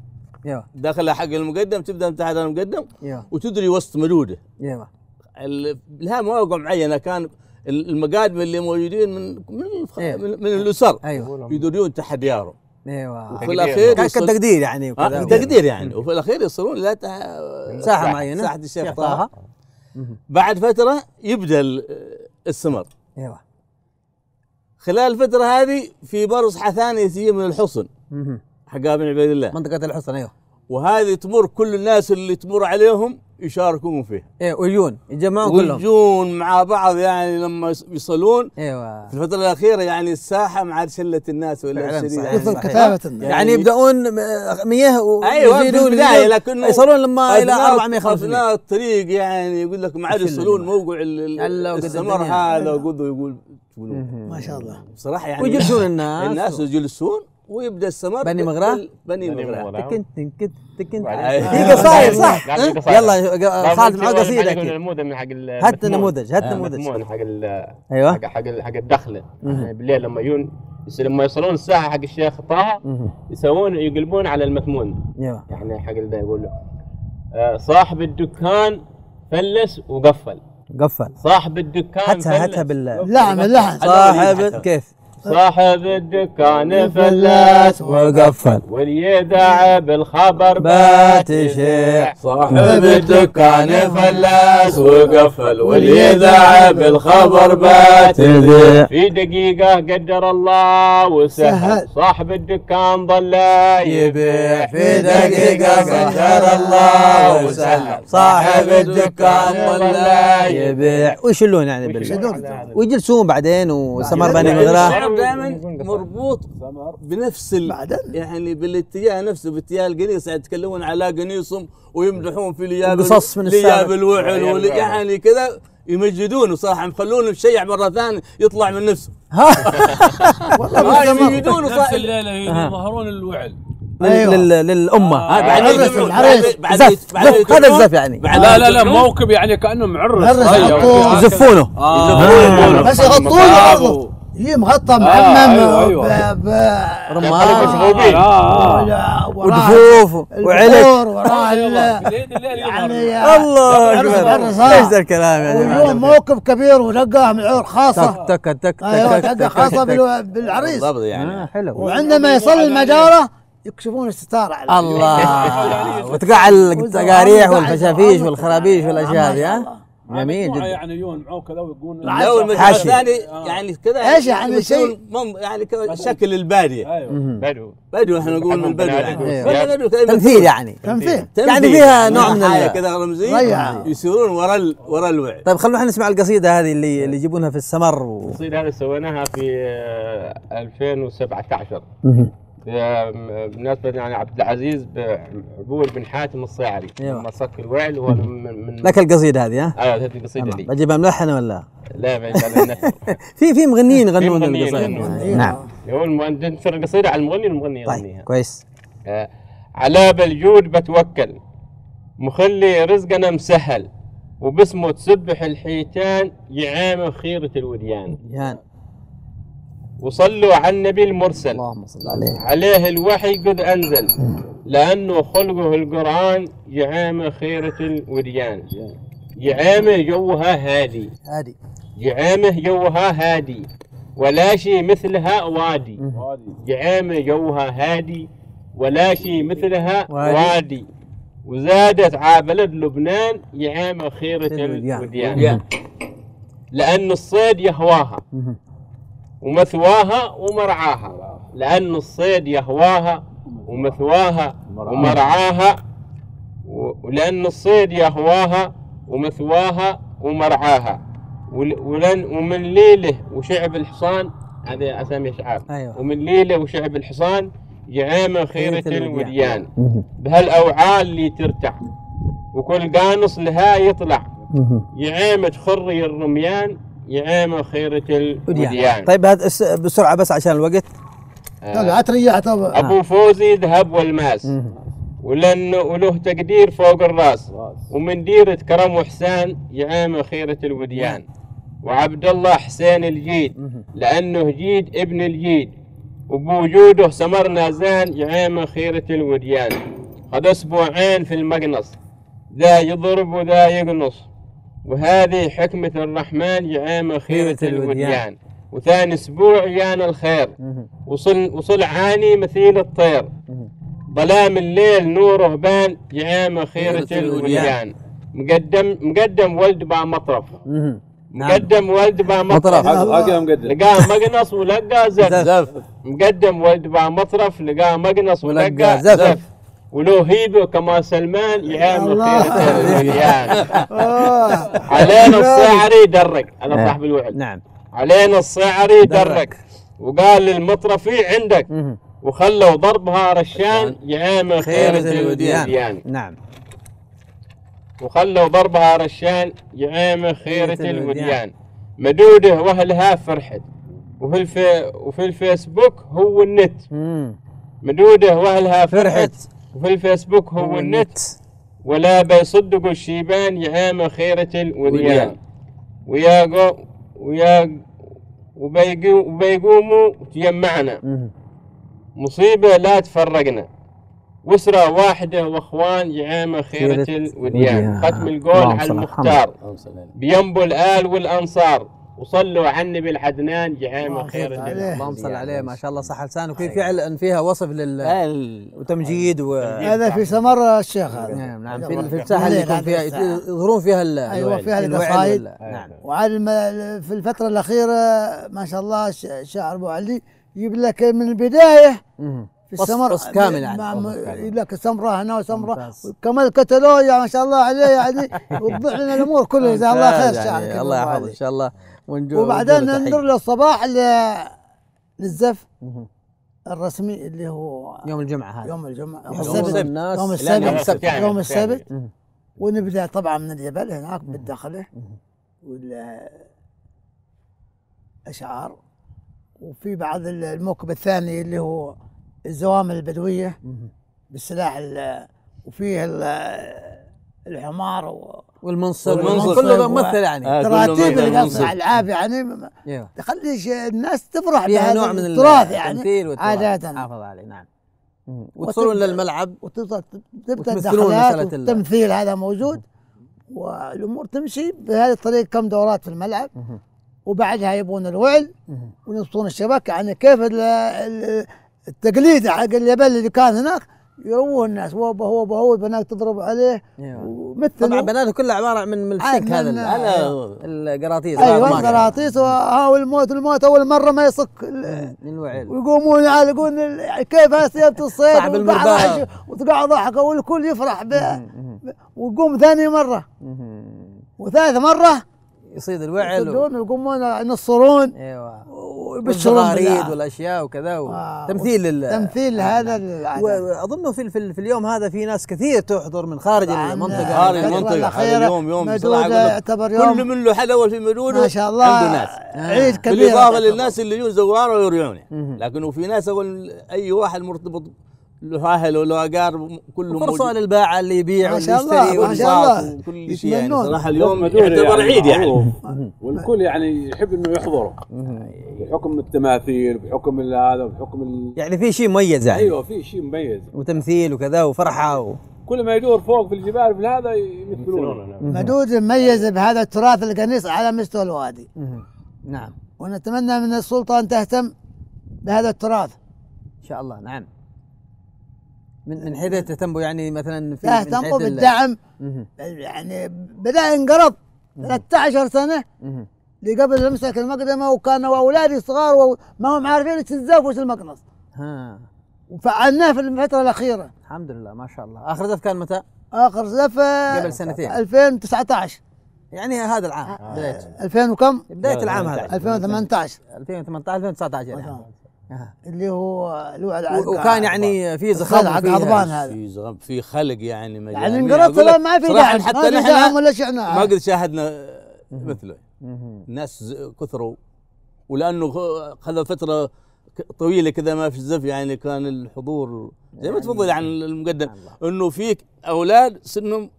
أيوه دخلة حق المقدم تبدأ من تحت المقدم أيوه وتدري وسط مدوده أيوه ال- لها مواقع معينة كان ال- المقادم اللي موجودين من من. من, من الاسر أيوه يدورون تحت ديارهم إيوه. وفي الأخير كان يوصل- كتقدير يعني آه، وكذا. تقدير يعني. وفي الأخير يصلون إلى تح- ساحه معينة. ساحه الشيخ شيخ طه. بعد فترة يبدأ ال- السمر. إيوه. خلال الفترة هذه في برصحه ثانية تجي من الحصن. حق ابن عبيد الله. منطقة الحصن إيوه. وهذه تمر كل الناس اللي تمر عليهم يشاركون فيها. إيه ويجون يتجمعون كلهم. ويجون مع بعض يعني لما يص- يصلون. إيوه. في الفترة الأخيرة يعني الساحة مع شلة الناس ولا الشديد. يعني. كثافه الناس. يعني يبدأون مياه أيوه في يزيدون لكنه يصلون لما إلى أثناء- 400 500 أثناء الطريق يعني يقول لك ما عاد يصلون موقع السمر. هذا وقد يقول ما شاء الله. بصراحة يعني ويجلسون الناس. الناس يجلسون. ويبدأ السمر بني؟ بال- بني بني مغراء مغراء. تكن تنكت تكن وبعدين- في قصايد صح. يلا خالد معاه قصيده أكيد النموذج من حق هات. نموذج هات نموذج حق ال- أيوه. حق حق حق الدخلة. يعني بالليل لما يجون لما يوصلون الساحه حق الشيخ طه. يسوون يقلبون على المثمون. أيوه. يعني حق ال- يقول له آه، صاحب الدكان فلس وقفل. قفل. صاحب الدكان هاتها هاتها فلس. بال لحن اللحن صاحب كيف؟ صاحب الدكان فلس وقفل. واليدع بالخبر بات صاحب الدكان فلاس وقفل واليذاع بالخبر بات في دقيقة قدر الله وسهل. سهل. صاحب الدكان ظل يبيع. في دقيقة قدر الله وسهل. صاحب الدكان ولا يبيع. ويشلون يعني بال يشلون. ويجلسون بعدين وسمر بني العرب دائما مربوط بنفس ال... يعني بالاتجاه نفسه باتجاه القنيص يعني يتكلمون على قنيصهم ويمدحون في لياب قصص من لياب. الوعل. يعني كذا يمجدونه صراحة مخلونه يشيع مرة ثانية يطلع من نفسه والله آه،. يمجدونه نفس صح الليلة يظهرون الوعل أيوة. لل- لل- للأمة آه، بعد عرس العرس. بعد- بعد- زف بعد زف هذا الزف يعني بعد لا لا لا موكب يعني كانه معرس يحطوه. كذا. يزفونه آه. بس يغطون الأرض هي مغطى محمم أيوة، أيوة. ب- رمان مشغوبين. آه. ودفوف وعلك وراه يعني. الله أكبر. إيش ذا الكلام يا جماعة؟ موكب كبير ودقه من عور خاصة. تك تك تك أيوه تك تك خاصة بالعريس. بالضبط يعني. آه، حلو. وعندما يصلي المجارة يكشفون الستارة على الله. وتقع التقاريح والفشافيش والخرابيش والأشياء هذه ها؟ جميل جدا. يعني يجون معه كذا ويقول لو المجموعة حاشي. الثاني آه. يعني كذا إيش يعني شيء- مم- يعني كذا شكل البادية. أيوه. بدو. بدو. إحنا نقول من البدو يعني كذا تمثيل. يعني تمثيل. يعني فيها نوع من حاجة ال- كذا رمزية. ريعة. يسيرون ورا ال- ورا الوعي. طيب خلونا إحنا نسمع القصيدة هذه اللي اللي يجيبونها في السمر و... القصيدة هذه سويناها في آه، 2017 مهم. ب- بمناسبة يعني عبد العزيز عبور بن حاتم الصيعري. أيوة. لما صك الوعل هو من من لك القصيدة هذه ها؟ أيوه هذه القصيدة تمام. لي بجيبها ملحنه ولا؟ لا النثر في في مغنيين يغنون القصيدة. يغنون. نعم. هو ننثر القصيدة على المغني والمغني طيب يغنيها. كويس. آه، على بالجود بتوكل مخلي رزقنا مسهل وباسمه تسبح الحيتان يعامل خيرة الوديان. جيهان وصلوا على النبي المرسل. اللهم صل عليه. عليه الوحي قد أنزل. لأنه خلقه القرآن يعامل خيرة الوديان يعامل جوها هادي. هادي. يعامه جوها هادي. ولا شي مثلها وادي. يعامل جوها هادي. ولا شي مثلها وادي. وزادت على بلد لبنان يعامل خيرة الوديان. لأن الصيد يهواها. ومثواها ومرعاها لأن الصيد يهواها ومثواها ومرعاها ولأن الصيد يهواها ومثواها ومرعاها ول- ولن ومن ليلة وشعب الحصان هذه أسامي أشعار أيوة. ومن ليلة وشعب الحصان يعامل خيرة الوديان. بهالأوعال اللي ترتع وكل قانص لها يطلع. يعامد خري الرميان يعامل خيرة وديان. الوديان طيب هذا الس- بسرعة بس عشان الوقت. لا لا تريح طبعا أبو فوزي ذهب والماس. ولأنه وله تقدير فوق الراس. ومن ديرة كرم وحسان يعامل خيرة الوديان. وعبد الله حسين الجيد. لأنه جيد ابن الجيد. وبوجوده سمرنا زان يعامل خيرة الوديان. قد أسبوعين في المقنص. ذا يضرب وذا يقنص. وهذه حكمة الرحمن يعامل خيرة خيرة الوديان. وثاني أسبوع يانا الخير. وصل وصل عاني مثيل الطير. ظلام الليل نوره بان يعامل خيرة خيرة الوديان مقدم مقدم ولد با مطرف. نعم. مقدم ولد با مطرف. لقاه مقنص ولقى زف. مقدم ولد با مطرف لقاه مقنص ولقى ولقى زف. ولو هيبه كما سلمان. خيرة الوديان آه. علينا الصاعري درق هذا نعم. صاحب الوعد. نعم. علينا الصاعري درق. درق وقال للمطرفي عندك. وخلوا ضربها رشان يعامل خيرة خيرة الوديان. نعم. وخلوا ضربها رشان يعامل خيرة الوديان. مدودة وأهلها فرحت. وفي الف... وفي الفيسبوك هو النت. مم. مدودة وأهلها فرحت. فرحت. وفي الفيسبوك هو النت. ولا بيصدقوا الشيبان يعامل خيرة الوديان. ويا. ويا وبيقو... وبيقوموا تجمعنا. مصيبة لا تفرقنا. وسرة واحدة وإخوان يعامل خيرة الوديان. ختم القول على المختار. بينبو الآل والأنصار. وصلوا على النبي اللهم خيرة صل عليه. اللهم صل عليه ما شاء الله. صح لسان وفي فعلا فيها وصف لل ال- وتمجيد و هذا في سمر الشيخ هذا. نعم نعم. في, في الساحه اللي يكون فيها. يظهرون فيها ال- أيوة، فيها القصايد. نعم. وعلى الم- في الفترة الأخيرة ما شاء الله الشاعر أبو علي يجيب لك من البداية مهم. في السمر. وصف كامل يعني. يجيب لك سمرة هنا وسمرة. ممتاز. كمال كتالوجيا ما شاء الله عليه يعني. يوضح لنا الأمور كلها. جزاه الله خير الشاعر يعني. الله يحفظه. إن شاء الله. ونجو وبعدين ونجو ننظر. للصباح للزف. الرسمي اللي هو يوم الجمعة هذا. يوم الجمعة يوم السبت. الناس يوم السبت. يوم السبت يعني. يوم السبت. مهم. ونبدأ طبعا من الجبل هناك بالداخلة. والاشعار وفي بعض الموكب الثاني اللي هو الزوامل البدوية. بالسلاح ال- وفيه الحمار و- والمنصب. والمنصب. كله ممثل يعني. آه. تراتيب مثل اللي المنصب. قصع العاب يعني أيوه تخلي الناس تفرح فيها بهذا نوع من التراث يعني. التمثيل والتراث. عادة. حافظ عليه نعم. وتصلون للملعب وتبدا الدخلات والتمثيل هذا موجود. والأمور تمشي بهذه الطريقة. كم دورات في الملعب. وبعدها يبون الوعل. وينصون الشبكه يعني كيف ال- ال- التقليد حق اليابان اللي كان هناك. يروه الناس. هو هو هو البنات تضرب عليه أيوة. ومثل طبعا بناته كلها عبارة من من الشك هذا على القراطيس. أيوه ما- قراطيس وها الموت الموت أول مرة ما يصك ال- من الوعل ويقومون يعلقون كيف سيبت الصيد؟ صاحب وقاعد المرباه. ضحك- وقاعد ضحك. والكل يفرح به. ويقوم ثاني مرة. وثالث مرة يصيد الوعل و... يصدون ويقومون ينصرون إيوه. ويبشرون بالله. والأشياء وكذا و... آه. تمثيل لل... تمثيل هذا العادات. وأظن في في, في اليوم هذا في ناس كثير تحضر من خارج. المنطقة. خارج الأخيرة هذا اليوم يوم لك يعتبر يوم كل من له حد أول في مدودة. ما شاء الله. عنده ناس عيد كبير. بالإضافة للناس اللي يجون زوار ويرجعونه لكن وفي ناس أقول أي واحد مرتبط له أهل وله أقارب كلهم فرصه موجود. للباعة اللي يبيع ما شاء الله، ما شاء الله. وكل شيء يعني. صراحة اليوم يعتبر عيد يعني. والكل يعني يحب إنه يحضره. بحكم التماثيل بحكم هذا بحكم ال... يعني في شيء مميز يعني. أيوه في شيء مميز. وتمثيل وكذا وفرحة و... كل ما يدور فوق في الجبال في هذا يمثلونه. مدود مميز بهذا التراث القنيص على مستوى الوادي. نعم. ونتمنى من السلطة أن تهتم بهذا التراث. إن شاء الله نعم. من من حيث تهتموا يعني مثلا في ال- بالدعم. يعني بدأ ينقرض. 13 سنة. مهم. اللي قبل يمسك المقدمة وكانوا أولادي صغار وما هم عارفين إيش الزاف وإيش المقنص. ها. وفعلناه في الفترة الأخيرة. الحمد لله ما شاء الله. آخر زف كان متى؟ آخر زف قبل سنتين. 2019 يعني هذا العام بدايته. 2000 وكم؟ بداية العام هذا. 2018 2018 2019 يعني. آه. اللي هو لوع و- وكان يعني في زخم عضبان هذا. في زغم في خلق يعني مجاميع. يعني انقرض أقول لك طلع ما في دعم حتى ما في نحن ولا شعنا ما قد شاهدنا مثله. الناس كثروا. ولأنه خذ فترة طويلة كذا ما في الزف يعني كان الحضور زي ما تفضل عن المقدم. إنه فيك أولاد سنهم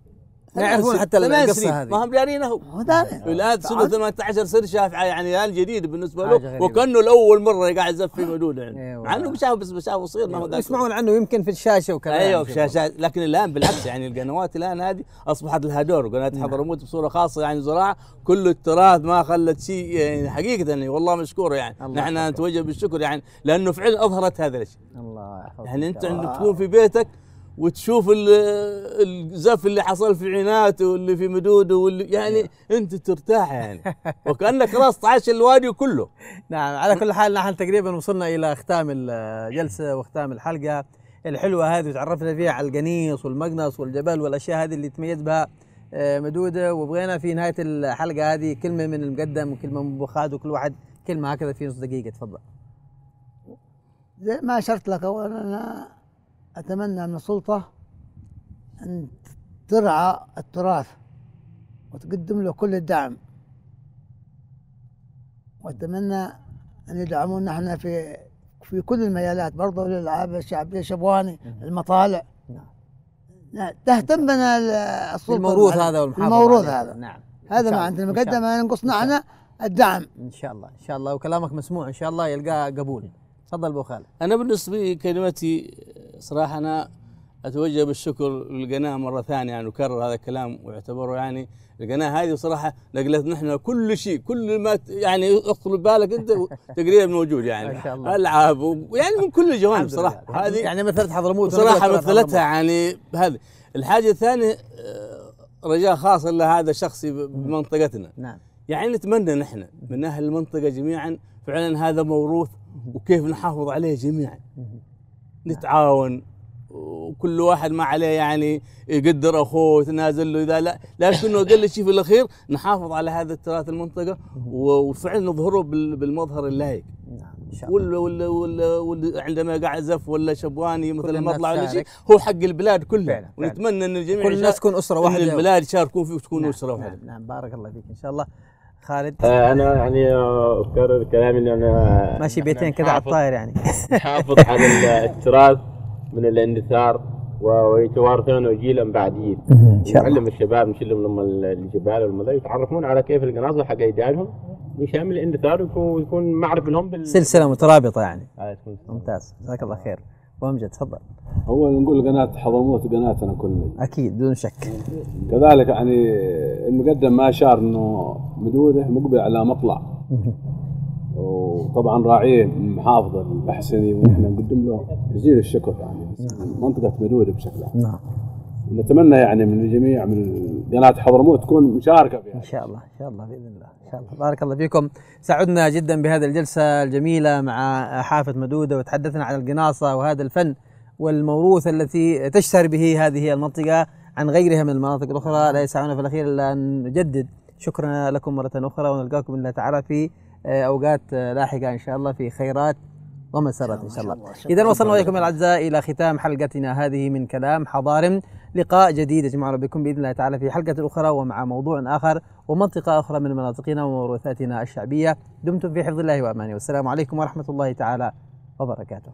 ما يعرفون حتى سنين، هذه. ما هم دارينه هو. داري الآن سنة 18 سنه شاف يعني الآن جديد بالنسبة له. وكأنه لأول مرة قاعد يزف في مدود يعني. أيوة. مع إنه شافه بس شافه صغير ما هو يسمعون عنه يمكن في الشاشة وكذا أيوه في شاشات لكن الآن بالعكس يعني القنوات الآن هذه أصبحت لها دور قناه حضرموت بصورة خاصة يعني زراعة. كل التراث ما خلت شيء يعني حقيقة يعني والله مشكوره يعني. نحن. نتوجه بالشكر يعني لأنه فعلا أظهرت هذا الشيء. الله يحفظك. يعني أنت عندك تكون في بيتك وتشوف ال- الزف اللي حصل في عيناته واللي في مدوده واللي يعني انت ترتاح يعني. وكأنك راس عاش الوادي كله. نعم على كل حال نحن تقريبا وصلنا إلى ختام الجلسة وختام الحلقة الحلوة هذه وتعرفنا فيها على القنيص والمقنص والجبل والأشياء هذه اللي تميز بها آه، مدودة. وبغينا في نهاية الحلقة هذه كلمة من المقدم وكلمة من أبو خالد وكل واحد كلمة هكذا في نص دقيقة تفضل. زي ما اشرت لك اولا أنا أتمنى من السلطة أن ترعى التراث وتقدم له كل الدعم. وأتمنى أن يدعمونا إحنا في في كل المجالات برضه الالعاب الشعبيه الشبواني المطالع لا، تهتم بنا ال- السلطة. الموروث. هذا والمحافظة الموروث. هذا. نعم. هذا ما. عندنا. إن شاء مقدم الله. ينقصنا عنه الدعم. إن شاء الله. إن شاء الله. وكلامك مسموع. إن شاء الله يلقاه قبول. تفضل أبو خالد. أنا بالنسبة لي كلمتي صراحة أنا أتوجه بالشكر للقناة مرة ثانية يعني أكرر هذا الكلام وأعتبره يعني القناة هذه صراحة نقلت نحن كل شيء كل ما يعني يخطر ببالك أنت تقريبا موجود يعني. ما شاء الله. ألعاب ويعني من كل الجوانب صراحة. لله. هذه يعني مثلت حضرموت صراحة مثلتها يعني هذه الحاجة الثانية آه، رجاء خاص لهذا شخصي ب- بمنطقتنا. نعم. يعني نتمنى نحن من أهل المنطقة جميعا فعلا هذا موروث وكيف نحافظ عليه جميعا. نتعاون وكل واحد ما عليه يعني يقدر أخوه ويتنازل له إذا لا. لكنه أقل شيء في الأخير نحافظ على هذا التراث المنطقة وفعلا نظهره بال- بالمظهر اللائق. نعم إن شاء الله. ولا ولا عندما قاعد زف ولا شبواني مثل الناس المطلع ولا شيء. هو حق البلاد كلها. ونتمنى إن الجميع كل الناس تكون أسرة واحدة. البلاد يشاركون فيه وتكون نعم، أسرة واحدة. نعم, نعم بارك الله فيك إن شاء الله. خالد؟ آه، أنا يعني أكرر كلامي ان أنا ماشي إحنا بيتين كذا على الطاير يعني. نحافظ على ال- التراث من الاندثار ويتوارثونه جيلا بعد جيل نعلم الشباب نشلهم لهم ال- الجبال والمذا يتعرفون على كيف القناصة حق اجدادهم بشامل الاندثار ويكون معرف لهم بال سلسلة مترابطة يعني. ممتاز. جزاك الله خير. وامجد تفضل. أول نقول قناة حضرموت قناتنا كلنا. أكيد بدون شك. كذلك يعني المقدم ما اشار إنه مدوده مقبل على مطلع. وطبعا راعين المحافظه الحسني ونحن نقدم له جزيل الشكر يعني منطقة مدوده بشكل عام. نعم. نتمنى يعني من الجميع من قناة حضرموت تكون مشاركة في إن هذا شاء الله إن شاء الله بإذن الله إن شاء الله. بارك الله فيكم. سعدنا جدا بهذه الجلسة الجميلة مع حافظ مدودة وتحدثنا عن القناصة وهذا الفن والموروث التي تشتهر به هذه المنطقة. عن غيرها من المناطق الأخرى لا يسعنا في الأخير إلا أن نجدد. شكرا لكم مرة أخرى ونلقاكم باذن الله تعالى في آه، أوقات آه، لاحقة إن شاء الله في خيرات ومسارات إن شاء الله. اذا وصلنا إليكم الأعزاء إلى ختام حلقتنا هذه من كلام حضارم. لقاء جديد يجمعنا بكم بإذن الله تعالى في حلقة أخرى ومع موضوع آخر ومنطقة أخرى من مناطقنا وموروثاتنا الشعبية. دمتم في حفظ الله وأمانه والسلام عليكم ورحمة الله تعالى وبركاته.